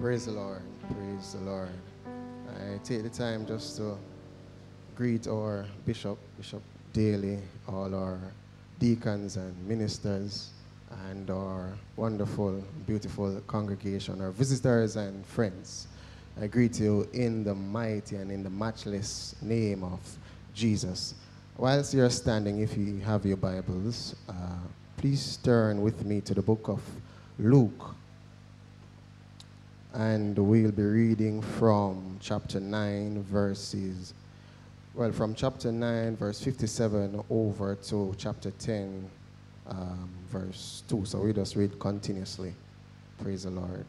Praise the Lord. Praise the Lord. I take the time just to greet our bishop, Bishop Daly, all our deacons and ministers, and our wonderful, beautiful congregation, our visitors and friends. I greet you in the mighty and in the matchless name of Jesus. Whilst you're standing, if you have your Bibles, uh, please turn with me to the book of Luke. And we'll be reading from chapter 9, verses, well, from chapter 9, verse 57 over to chapter 10, um, verse 2. So we just read continuously. Praise the Lord.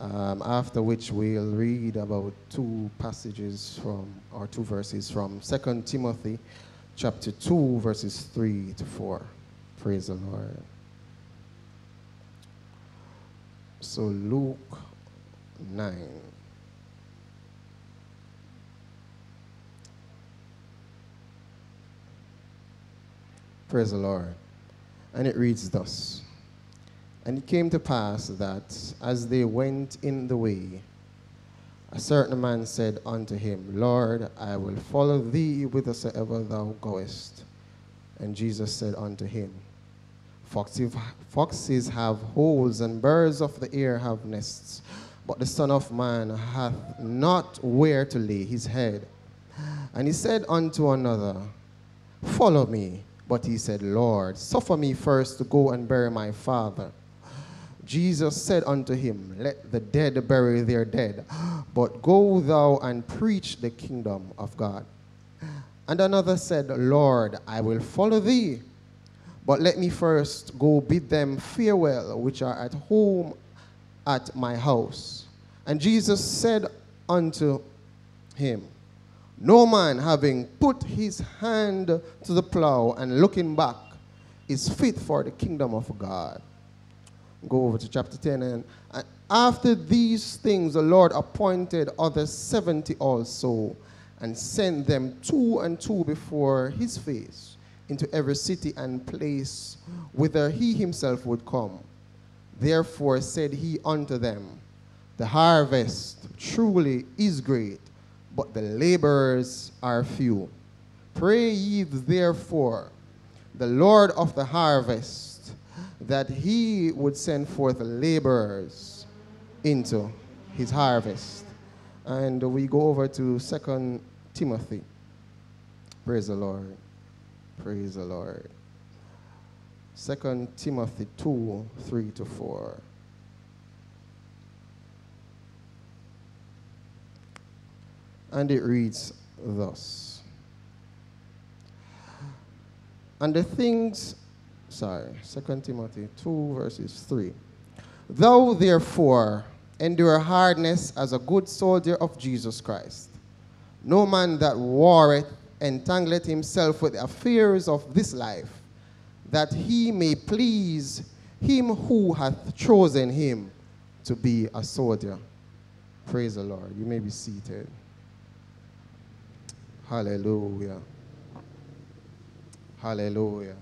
Um, after which we'll read about two passages from, or two verses from 2 Timothy chapter 2, verses 3 to 4. Praise the Lord. So Luke 9. Praise the Lord. And it reads thus And it came to pass that as they went in the way, a certain man said unto him, Lord, I will follow thee whithersoever thou goest. And Jesus said unto him, Foxes have holes, and birds of the air have nests, but the Son of Man hath not where to lay his head. And he said unto another, Follow me. But he said, Lord, suffer me first to go and bury my father. Jesus said unto him, Let the dead bury their dead, but go thou and preach the kingdom of God. And another said, Lord, I will follow thee, but let me first go bid them farewell, which are at home at my house. And Jesus said unto him, No man having put his hand to the plow and looking back is fit for the kingdom of God go over to chapter 10. And, and after these things, the Lord appointed other 70 also and sent them two and two before his face into every city and place whither he himself would come. Therefore said he unto them, The harvest truly is great, but the laborers are few. Pray ye therefore the Lord of the harvest that he would send forth laborers into his harvest. And we go over to Second Timothy. Praise the Lord. Praise the Lord. Second Timothy 2, 3 to 4. And it reads thus. And the things sorry, 2 Timothy 2, verses 3. Thou therefore endure hardness as a good soldier of Jesus Christ. No man that warreth entangleth himself with the affairs of this life, that he may please him who hath chosen him to be a soldier. Praise the Lord. You may be seated. Hallelujah. Hallelujah.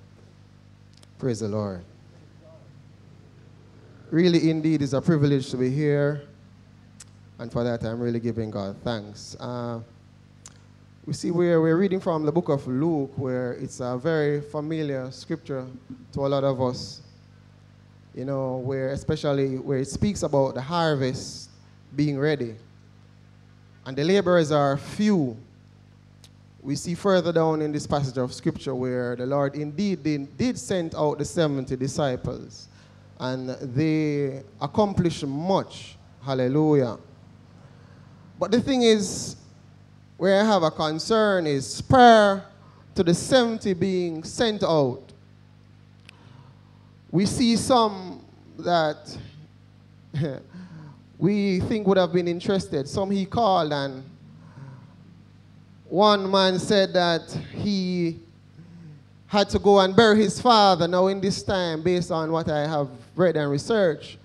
Praise the Lord. really, indeed, is a privilege to be here. And for that, I'm really giving God thanks. Uh, we see where we're reading from the book of Luke, where it's a very familiar scripture to a lot of us. You know, where especially where it speaks about the harvest being ready. And the laborers are few. We see further down in this passage of scripture where the Lord indeed did, did send out the 70 disciples. And they accomplished much. Hallelujah. But the thing is, where I have a concern is prayer to the 70 being sent out, we see some that we think would have been interested. Some he called, and one man said that he had to go and bury his father. Now, in this time, based on what I have read and researched,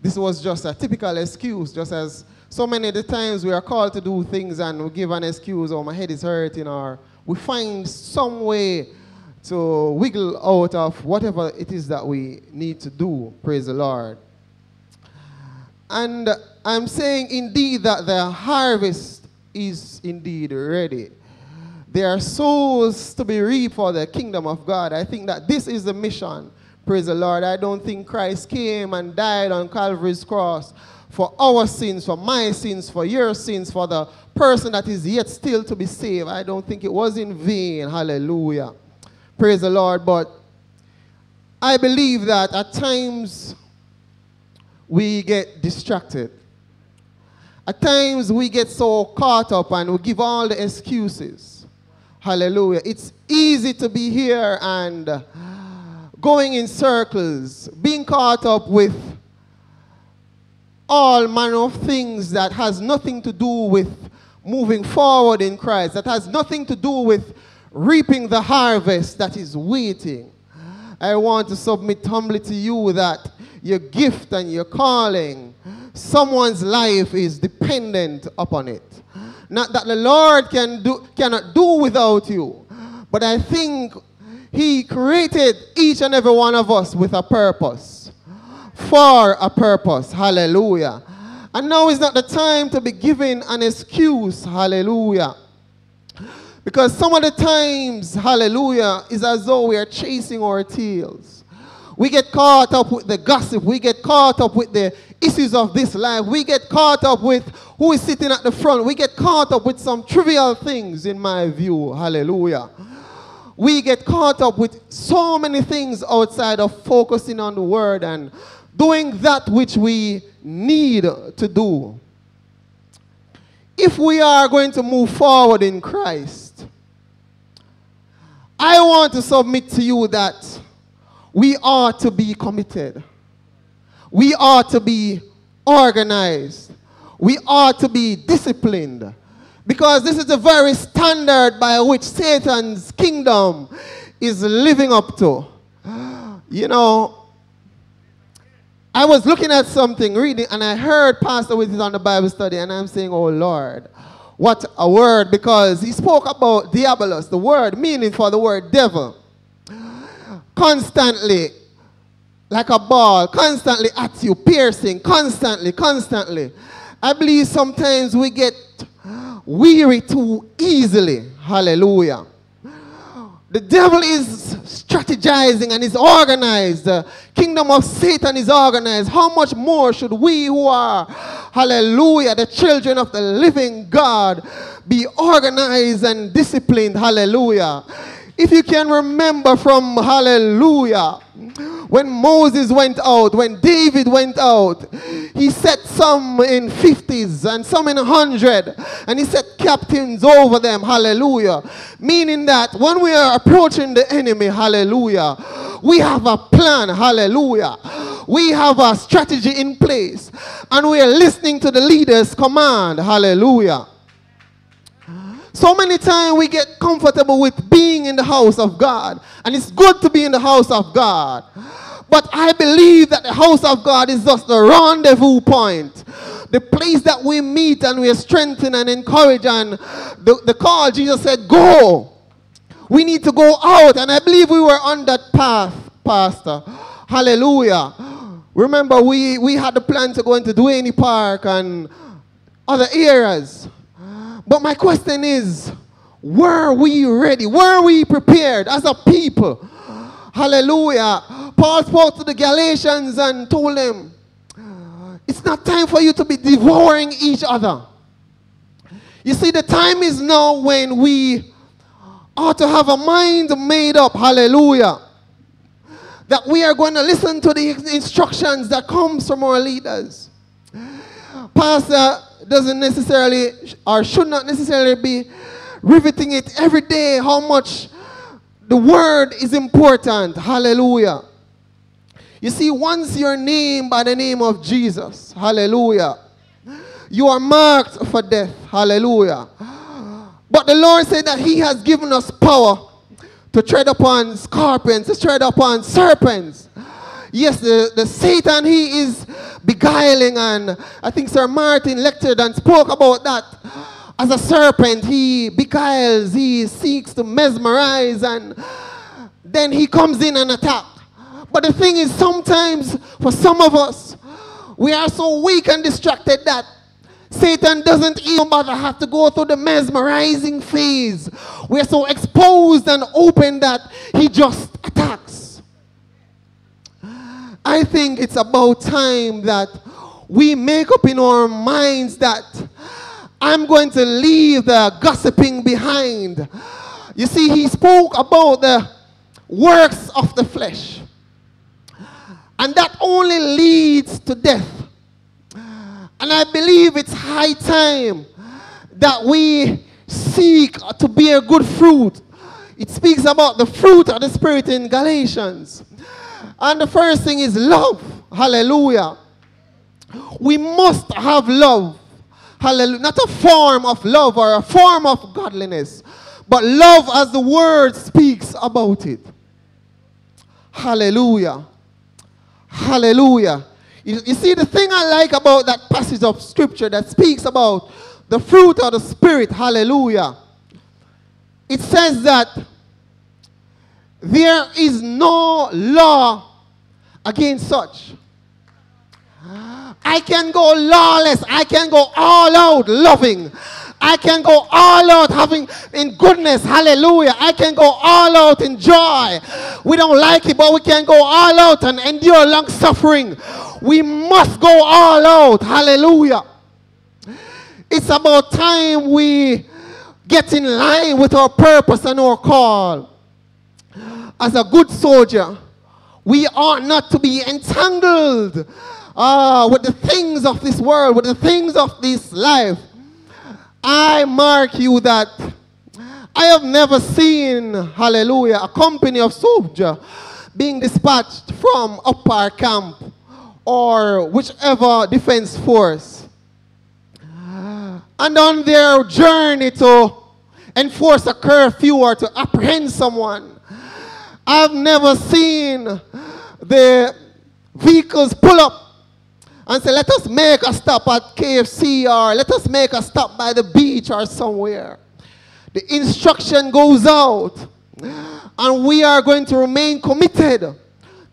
this was just a typical excuse, just as so many of the times we are called to do things and we give an excuse, or oh, my head is hurting, or we find some way to wiggle out of whatever it is that we need to do. Praise the Lord. And I'm saying indeed that the harvest is indeed ready. There are souls to be reaped for the kingdom of God. I think that this is the mission. Praise the Lord. I don't think Christ came and died on Calvary's cross for our sins, for my sins, for your sins, for the person that is yet still to be saved. I don't think it was in vain. Hallelujah. Praise the Lord. But I believe that at times we get distracted. At times we get so caught up and we give all the excuses. Hallelujah. It's easy to be here and going in circles, being caught up with all manner of things that has nothing to do with moving forward in Christ, that has nothing to do with reaping the harvest that is waiting. I want to submit humbly to you that your gift and your calling, someone's life is dependent upon it. Not that the Lord can do, cannot do without you, but I think He created each and every one of us with a purpose for a purpose. Hallelujah. And now is not the time to be giving an excuse. Hallelujah. Because some of the times, hallelujah, is as though we are chasing our tails. We get caught up with the gossip. We get caught up with the issues of this life. We get caught up with who is sitting at the front. We get caught up with some trivial things, in my view. Hallelujah. We get caught up with so many things outside of focusing on the word and doing that which we need to do. If we are going to move forward in Christ, I want to submit to you that we are to be committed. We are to be organized. We are to be disciplined. Because this is the very standard by which Satan's kingdom is living up to. You know, I was looking at something, reading, and I heard Pastor with on the Bible study, and I'm saying, Oh Lord, what a word, because he spoke about diabolos, the word meaning for the word devil. Constantly, like a ball, constantly at you, piercing, constantly, constantly. I believe sometimes we get weary too easily. Hallelujah. The devil is strategizing and is organized. The kingdom of Satan is organized. How much more should we who are, hallelujah, the children of the living God, be organized and disciplined? Hallelujah. If you can remember from hallelujah, when Moses went out, when David went out, he set some in 50s and some in 100, and he set captains over them. Hallelujah. Meaning that when we are approaching the enemy, hallelujah, we have a plan. Hallelujah. We have a strategy in place, and we are listening to the leader's command. Hallelujah. So many times we get comfortable with being in the house of God, and it's good to be in the house of God. But I believe that the house of God is just the rendezvous point. The place that we meet and we are strengthened and encouraged. And the, the call, Jesus said, Go. We need to go out. And I believe we were on that path, Pastor. Hallelujah. Remember, we, we had the plan to go into Duhaney Park and other areas. But my question is, were we ready? Were we prepared as a people? Hallelujah. Paul spoke to the Galatians and told them, it's not time for you to be devouring each other. You see, the time is now when we ought to have a mind made up. Hallelujah. That we are going to listen to the instructions that comes from our leaders. Pastor doesn't necessarily or should not necessarily be riveting it every day how much the word is important. Hallelujah. You see, once you're named by the name of Jesus, hallelujah, you are marked for death. Hallelujah. But the Lord said that He has given us power to tread upon scorpions, to tread upon serpents. Yes, the, the Satan, he is beguiling, and I think Sir Martin lectured and spoke about that. As a serpent, he beguiles, he seeks to mesmerize, and then he comes in and attack. But the thing is, sometimes for some of us, we are so weak and distracted that Satan doesn't even bother have to go through the mesmerizing phase. We're so exposed and open that he just attacks. I think it's about time that we make up in our minds that I'm going to leave the gossiping behind. You see, he spoke about the works of the flesh. And that only leads to death. And I believe it's high time that we seek to bear good fruit. It speaks about the fruit of the Spirit in Galatians. And the first thing is love. Hallelujah. We must have love. Hallelujah. Not a form of love or a form of godliness, but love as the word speaks about it. Hallelujah. Hallelujah. You, you, see, the thing I like about that passage of scripture that speaks about the fruit of the Spirit, hallelujah, it says that there is no law against such. I can go lawless. I can go all out loving. I can go all out having in goodness. Hallelujah. I can go all out in joy. We don't like it, but we can go all out and endure long suffering. We must go all out. Hallelujah. It's about time we get in line with our purpose and our call. As a good soldier, we ought not to be entangled uh, with the things of this world, with the things of this life. I mark you that I have never seen, hallelujah, a company of soldiers being dispatched from Up Park Camp or whichever defense force. And on their journey to enforce a curfew or to apprehend someone, I've never seen the vehicles pull up and say, let us make a stop at KFC or let us make a stop by the beach or somewhere. The instruction goes out, and we are going to remain committed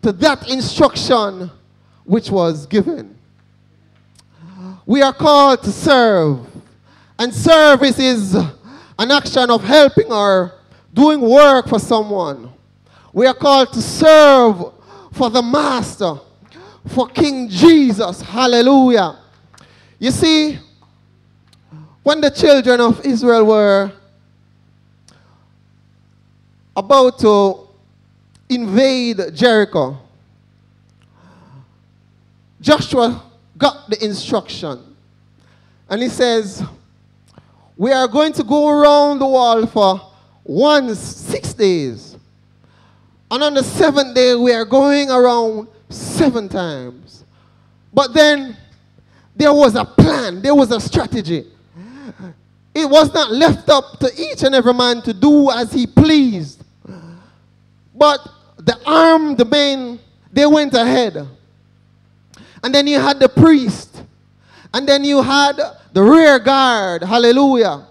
to that instruction which was given. We are called to serve, and service is an action of helping or doing work for someone. We are called to serve for the Master for King Jesus. Hallelujah. You see, when the children of Israel were about to invade Jericho, Joshua got the instruction. And he says, We are going to go around the wall for one six days. And on the seventh day, we are going around seven times. But then there was a plan, there was a strategy. It was not left up to each and every man to do as he pleased. But the armed men, they went ahead. And then you had the priest. And then you had the rear guard. Hallelujah.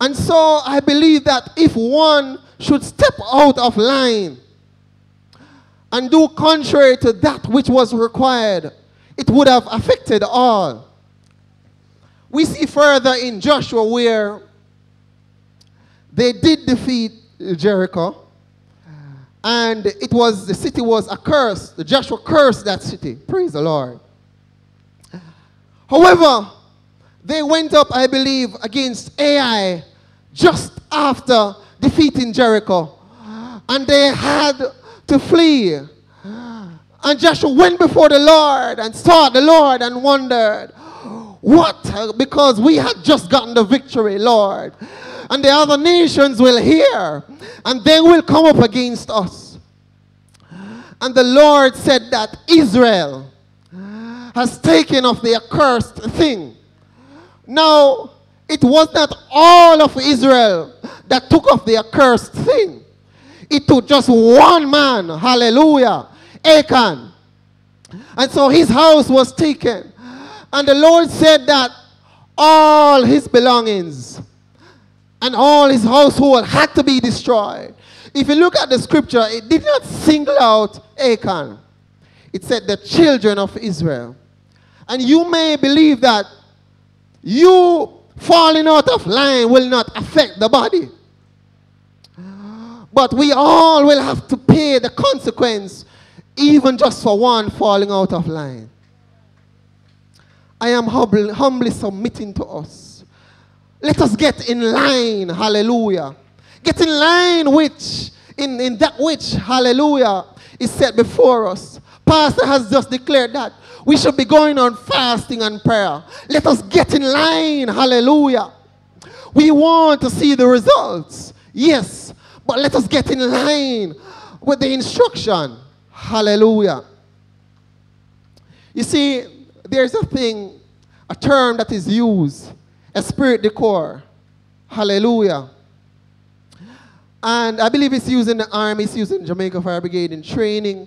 And so I believe that if one should step out of line, and do contrary to that which was required, it would have affected all. We see further in Joshua where they did defeat Jericho, and it was the city was accursed. The Joshua cursed that city. Praise the Lord. However, they went up, I believe, against Ai just after defeating Jericho. And they had to flee. And Joshua went before the Lord and sought the Lord and wondered, What? Because we had just gotten the victory, Lord. And the other nations will hear, and they will come up against us. And the Lord said that Israel has taken off the accursed thing. Now, it was not all of Israel that took off the accursed thing. It took just one man, hallelujah, Achan. And so his house was taken. And the Lord said that all his belongings and all his household had to be destroyed. If you look at the scripture, it did not single out Achan. It said the children of Israel. And you may believe that you falling out of line will not affect the body. But we all will have to pay the consequence, even just for one falling out of line. I am humble, humbly submitting to us. Let us get in line, hallelujah. Get in line which, in, in that which, hallelujah, is set before us. Pastor has just declared that we should be going on fasting and prayer. Let us get in line. Hallelujah. We want to see the results. Yes. But let us get in line with the instruction. Hallelujah. You see, there's a thing, a term that is used, esprit de corps. Hallelujah. And I believe it's used in the army, it's used in Jamaica Fire Brigade in training.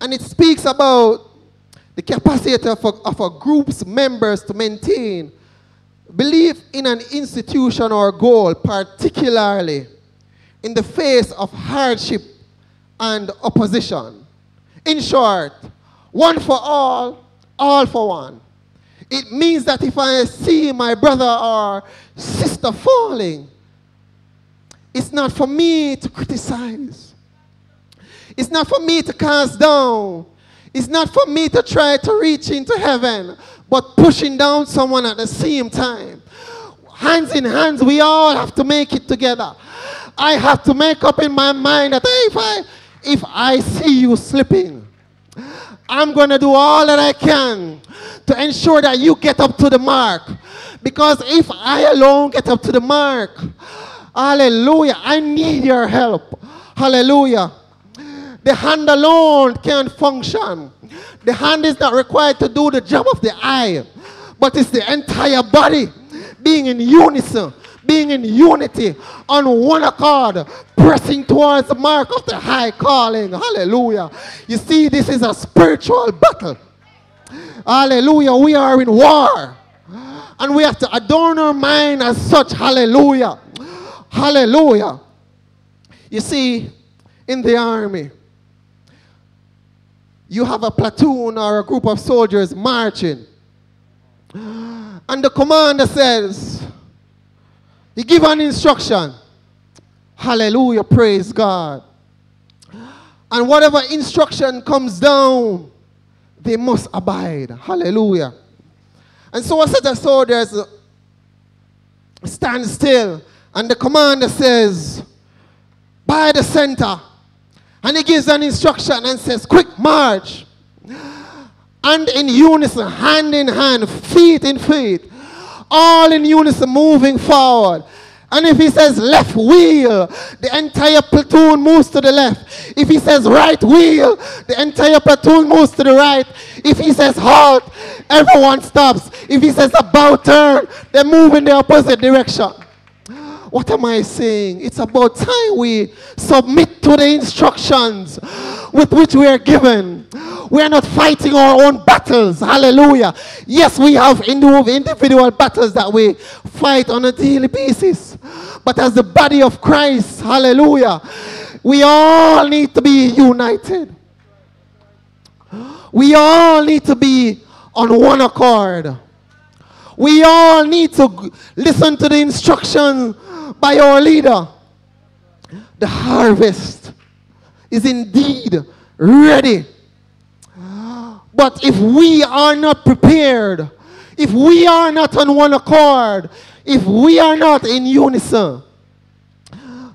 And it speaks about the capacity of a, of a group's members to maintain belief in an institution or goal, particularly in the face of hardship and opposition. In short, one for all, all for one. It means that if I see my brother or sister falling, it's not for me to criticize. It's not for me to cast down. It's not for me to try to reach into heaven, but pushing down someone at the same time. Hands in hands, we all have to make it together. I have to make up in my mind that if I, if I see you slipping, I'm going to do all that I can to ensure that you get up to the mark. Because if I alone get up to the mark, hallelujah, I need your help. Hallelujah. The hand alone can't function. The hand is not required to do the job of the eye, but it's the entire body being in unison, being in unity, on one accord, pressing towards the mark of the high calling. Hallelujah. You see, this is a spiritual battle. Hallelujah. We are in war. And we have to adorn our mind as such. Hallelujah. Hallelujah. You see, in the army, you have a platoon or a group of soldiers marching. And the commander says, he give an instruction. Hallelujah, praise God. And whatever instruction comes down, they must abide. Hallelujah. And so a set of soldiers stand still, and the commander says, by the center, and he gives an instruction and says, quick march. And in unison, hand in hand, feet in feet, all in unison moving forward. And if he says left wheel, the entire platoon moves to the left. If he says right wheel, the entire platoon moves to the right. If he says halt, everyone stops. If he says about turn, they move in the opposite direction. What am I saying? It's about time we submit to the instructions with which we are given. We are not fighting our own battles. Hallelujah. Yes, we have individual battles that we fight on a daily basis. But as the body of Christ, hallelujah, we all need to be united. We all need to be on one accord. We all need to listen to the instruction by our leader. The harvest is indeed ready. But if we are not prepared, if we are not on one accord, if we are not in unison,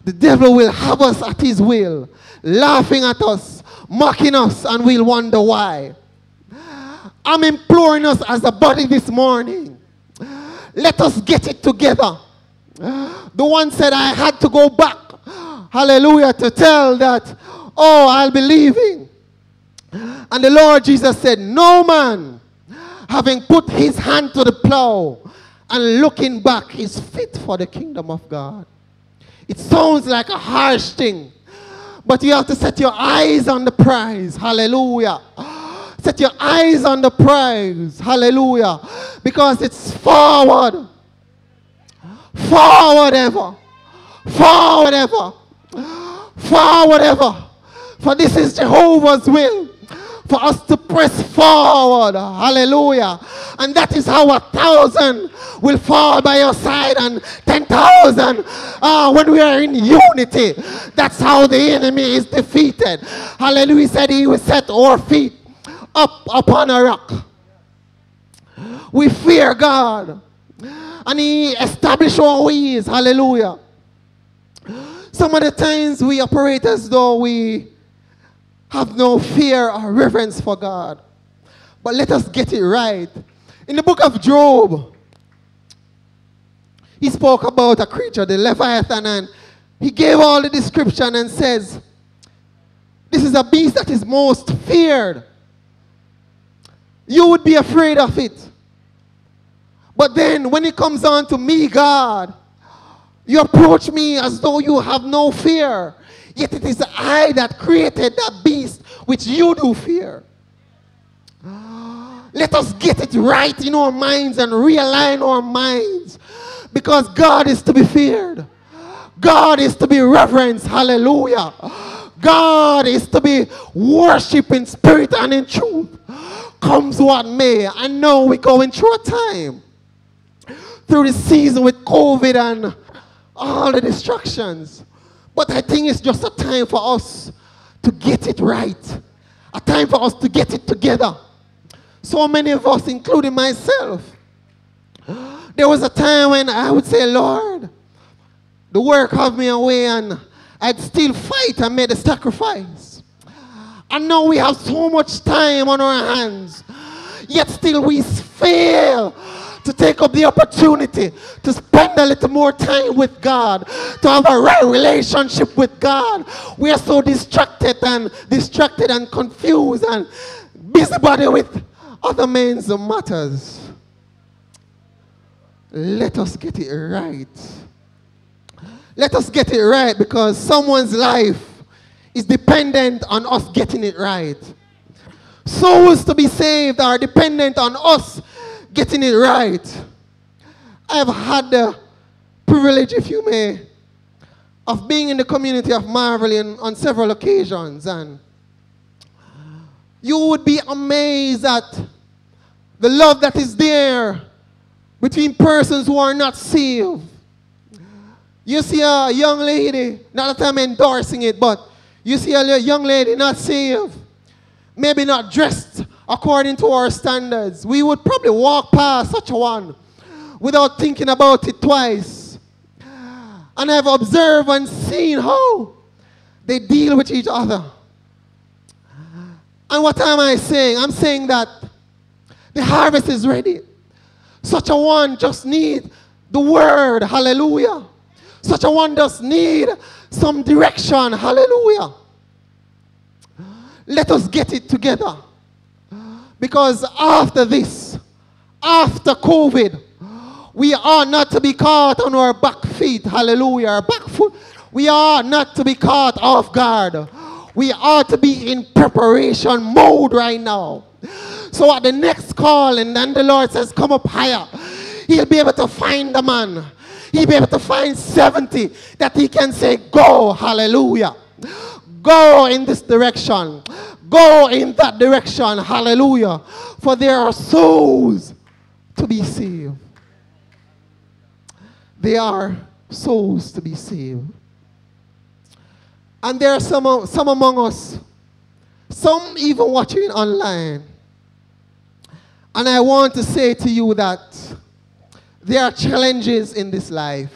the devil will have us at his will, laughing at us, mocking us, and we'll wonder why. I'm imploring us as a body this morning. Let us get it together. The one said, I had to go back, hallelujah, to tell that, oh, I'll be leaving. And the Lord Jesus said, No man, having put his hand to the plow and looking back, is fit for the kingdom of God. It sounds like a harsh thing, but you have to set your eyes on the prize. Hallelujah. Set your eyes on the prize. Hallelujah. Because it's forward. Forward ever. Forward ever. For this is Jehovah's will for us to press forward. Hallelujah. And that is how a thousand will fall by your side and 10,000 uh, when we are in unity. That's how the enemy is defeated. Hallelujah. He said he will set our feet up upon a rock. We fear God. And he established our ways. Hallelujah. Some of the times we operate as though we have no fear or reverence for God. But let us get it right. In the book of Job, he spoke about a creature, the Leviathan, and he gave all the description and says, This is a beast that is most feared. You would be afraid of it. But then when it comes on to me, God, you approach me as though you have no fear. Yet it is I that created that beast which you do fear. Let us get it right in our minds and realign our minds because God is to be feared. God is to be reverenced. Hallelujah. God is to be worshipped in spirit and in truth. Comes what may. I know we're going through a time through the season with COVID and all the distractions. But I think it's just a time for us to get it right. A time for us to get it together. So many of us, including myself, there was a time when I would say, Lord, the work have me away and I'd still fight and make the sacrifice. And now we have so much time on our hands, yet still we fail to take up the opportunity to spend a little more time with God, to have a right relationship with God. We are so distracted and distracted and confused and busybody with other men's matters. Let us get it right. Let us get it right because someone's life is dependent on us getting it right. Souls to be saved are dependent on us getting it right. I've had the privilege, if you may, of being in the community of Marvel on several occasions, and you would be amazed at the love that is there between persons who are not saved. You see a young lady, not that I'm endorsing it, but you see a young lady not saved, maybe not dressed according to our standards. We would probably walk past such a one without thinking about it twice. And I've observed and seen how they deal with each other. And what am I saying? I'm saying that the harvest is ready. Such a one just need the word, hallelujah. Such a one just need some direction, hallelujah. Let us get it together. Because after this, after COVID, we are not to be caught on our back feet, hallelujah, our back foot. We are not to be caught off guard. We are to be in preparation mode right now. So at the next call, and then the Lord says, Come up higher. He'll be able to find the man. He'll be able to find 70 that he can say, Go, hallelujah. Go in this direction. Go in that direction. Hallelujah. For there are souls to be saved. They are souls to be saved. And there are some, some among us, some even watching online. And I want to say to you that there are challenges in this life.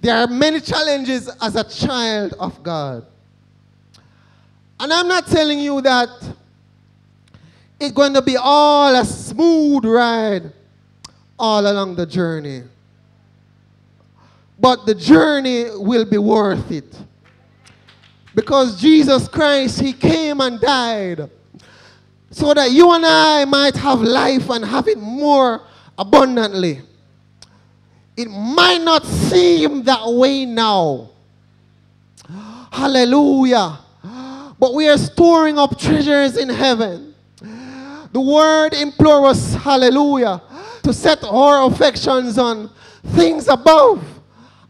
There are many challenges as a child of God. And I'm not telling you that it's going to be all a smooth ride all along the journey. But the journey will be worth it. Because Jesus Christ, He came and died so that you and I might have life and have it more abundantly. It might not seem that way now. Hallelujah. But we are storing up treasures in heaven. The word implores us, hallelujah, to set our affections on things above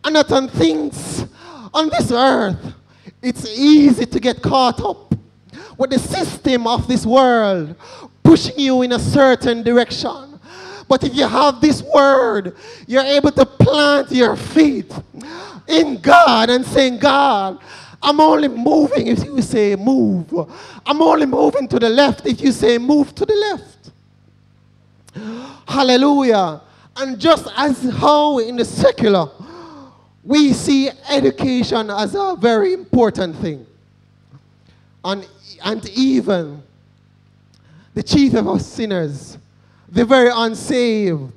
and not on things on this earth. It's easy to get caught up with the system of this world pushing you in a certain direction. But if you have this word, you're able to plant your feet in God and saying, God, I'm only moving if you say move. I'm only moving to the left if you say move to the left. Hallelujah. And just as how in the secular, we see education as a very important thing. And, and even the chief of sinners, the very unsaved,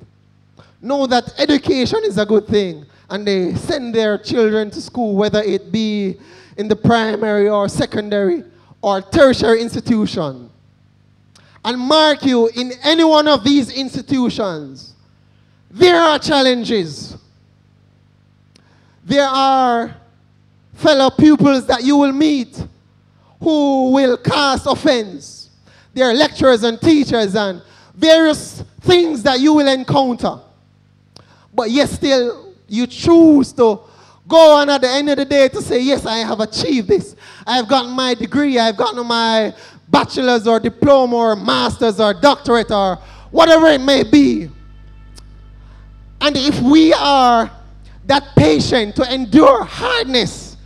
know that education is a good thing. And they send their children to school, whether it be in the primary or secondary or tertiary institution. And mark you, in any one of these institutions, there are challenges. There are fellow pupils that you will meet who will cast offense. There are lecturers and teachers and various things that you will encounter. But yet still, you choose to go on at the end of the day to say, yes, I have achieved this. I have gotten my degree. I have gotten my bachelor's or diploma or master's or doctorate or whatever it may be. And if we are that patient to endure hardness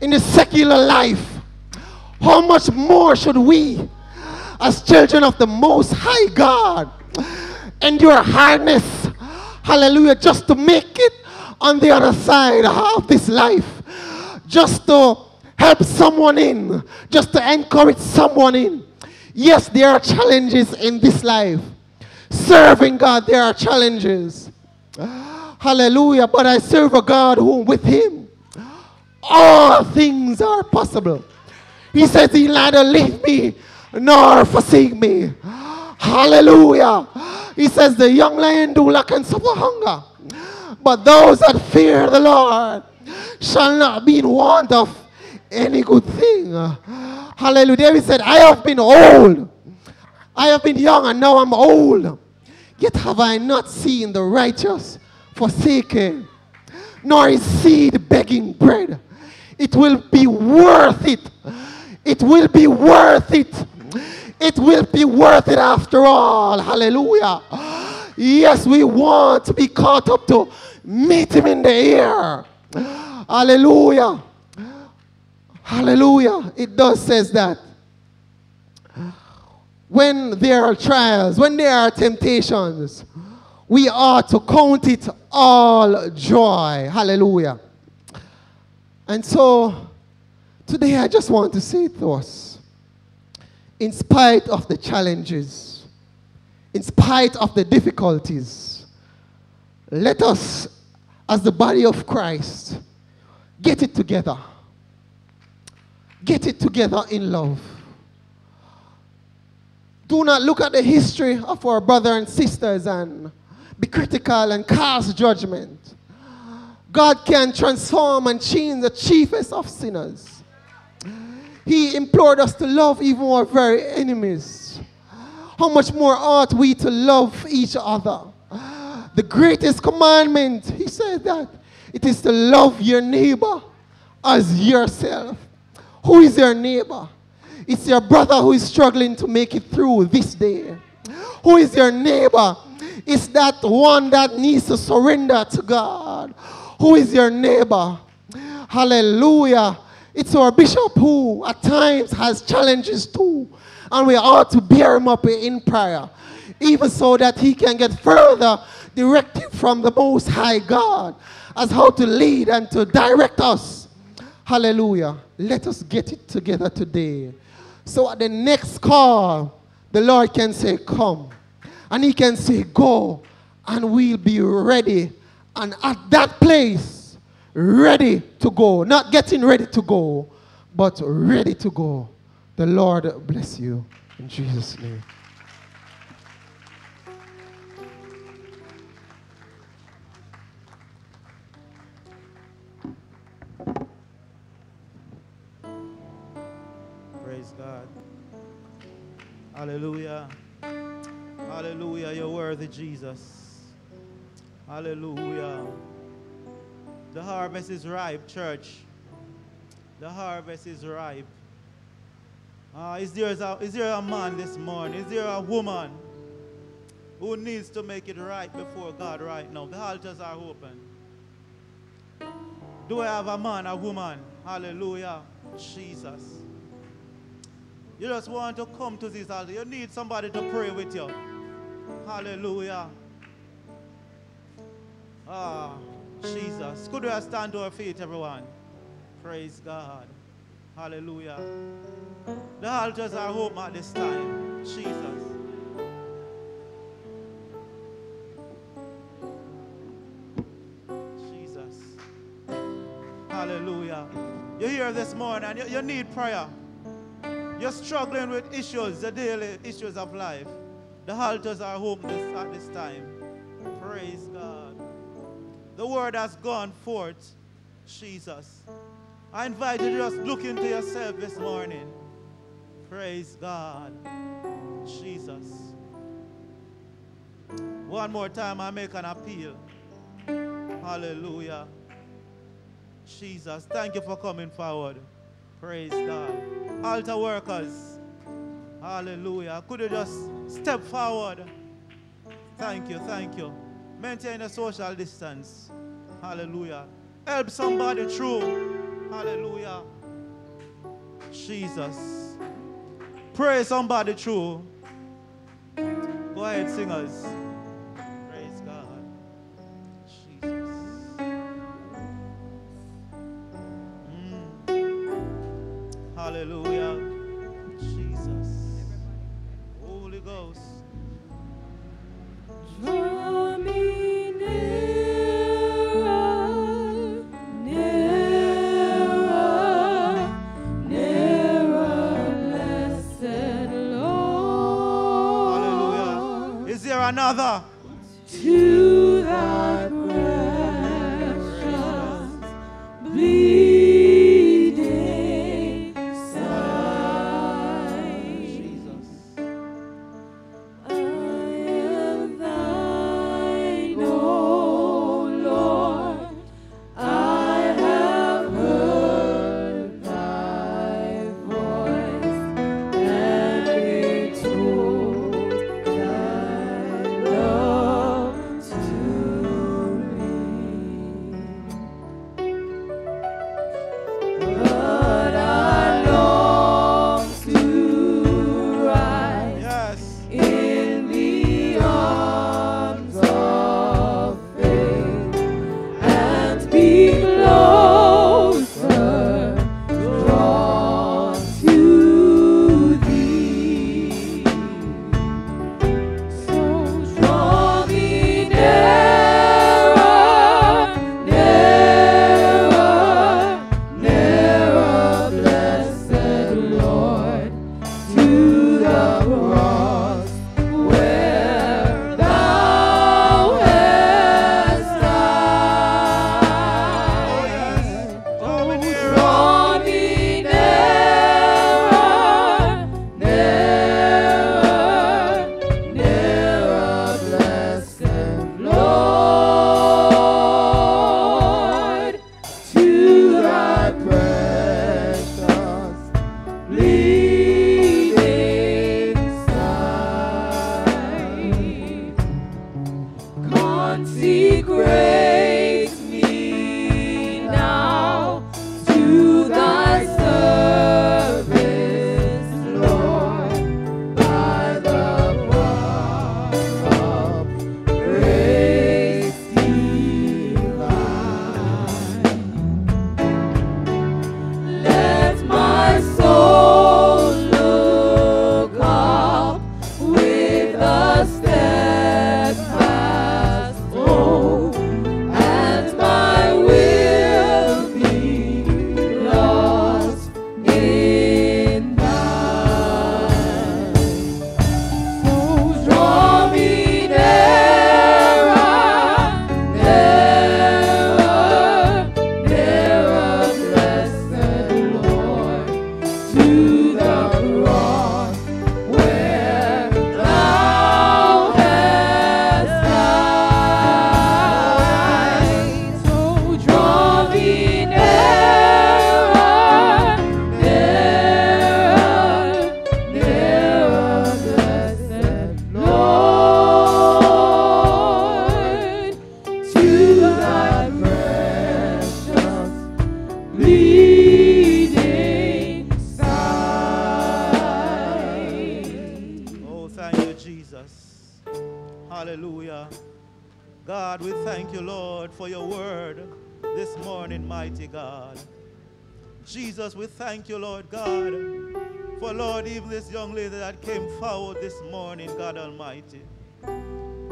in the secular life, how much more should we, as children of the Most High God, endure hardness, hallelujah, just to make it on the other side of this life, just to help someone in, just to encourage someone in. Yes, there are challenges in this life. Serving God, there are challenges. Hallelujah. But I serve a God who, with Him, all things are possible. He says, He'll neither leave me nor forsake me. Hallelujah. He says, The young lion do lack and suffer hunger. But those that fear the Lord shall not be in want of any good thing. Hallelujah. David said, I have been old. I have been young and now I'm old. Yet have I not seen the righteous forsaken, nor his seed begging bread. It will be worth it. It will be worth it. It will be worth it after all. Hallelujah. Yes, we want to be caught up to meet him in the air. Hallelujah. Hallelujah. It does says that. When there are trials, when there are temptations, we are to count it all joy. Hallelujah. And so today I just want to say to us, in spite of the challenges, in spite of the difficulties, let us, as the body of Christ, get it together. Get it together in love. Do not look at the history of our brothers and sisters and be critical and cast judgment. God can transform and change the chiefest of sinners. He implored us to love even our very enemies. How much more ought we to love each other? The greatest commandment, he said that, it is to love your neighbor as yourself. Who is your neighbor? It's your brother who is struggling to make it through this day. Who is your neighbor? It's that one that needs to surrender to God. Who is your neighbor? Hallelujah. It's our bishop who at times has challenges too. And we ought to bear him up in prayer. Even so that he can get further directive from the Most High God as how to lead and to direct us. Hallelujah. Let us get it together today. So at the next call, the Lord can say, Come. And He can say, Go. And we'll be ready. And at that place, ready to go. Not getting ready to go, but ready to go. The Lord bless you. In Jesus' name. Hallelujah. Hallelujah. You're worthy, Jesus. Hallelujah. The harvest is ripe, church. The harvest is ripe. Uh, is, there a, is there a man this morning? Is there a woman who needs to make it right before God right now? The altars are open. Do I have a man, a woman? Hallelujah. Jesus. You just want to come to this altar. You need somebody to pray with you. Hallelujah. Ah, Jesus. Could we stand to our feet, everyone? Praise God. Hallelujah. The altars are open at this time. Jesus. Jesus. Hallelujah. You're here this morning you, you need prayer. You're struggling with issues, the daily issues of life. The halters are this, at this time. Praise God. The word has gone forth. Jesus. I invite you to just look into yourself this morning. Praise God. Jesus. One more time, I make an appeal. Hallelujah. Jesus, thank you for coming forward. Praise God. Altar workers. Hallelujah. Could you just step forward? Thank you, thank you. Maintain a social distance. Hallelujah. Help somebody through. Hallelujah. Jesus. Pray somebody through. Go ahead, singers. Hallelujah.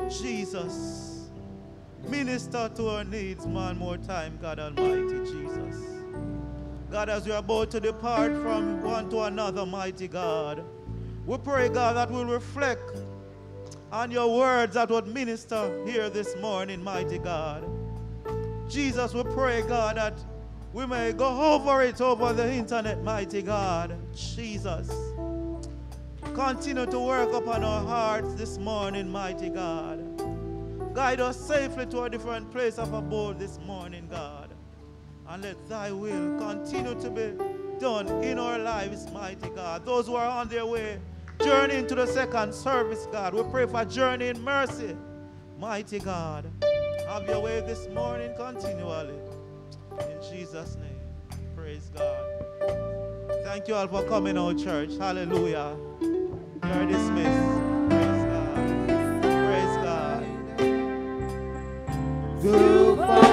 Jesus, minister to our needs one more time, God Almighty, Jesus. God, as we are about to depart from one to another, mighty God, we pray, God, that we'll reflect on your words that would minister here this morning, mighty God. Jesus, we pray, God, that we may go over it over the internet, mighty God. Jesus. Continue to work upon our hearts this morning, mighty God. Guide us safely to a different place of abode this morning, God. And let thy will continue to be done in our lives, mighty God. Those who are on their way, journeying to the second service, God. We pray for a journey in mercy, mighty God. Have your way this morning continually. In Jesus' name. Praise God. Thank you all for coming out, church. Hallelujah. You're dismissed. Praise God. Praise God. To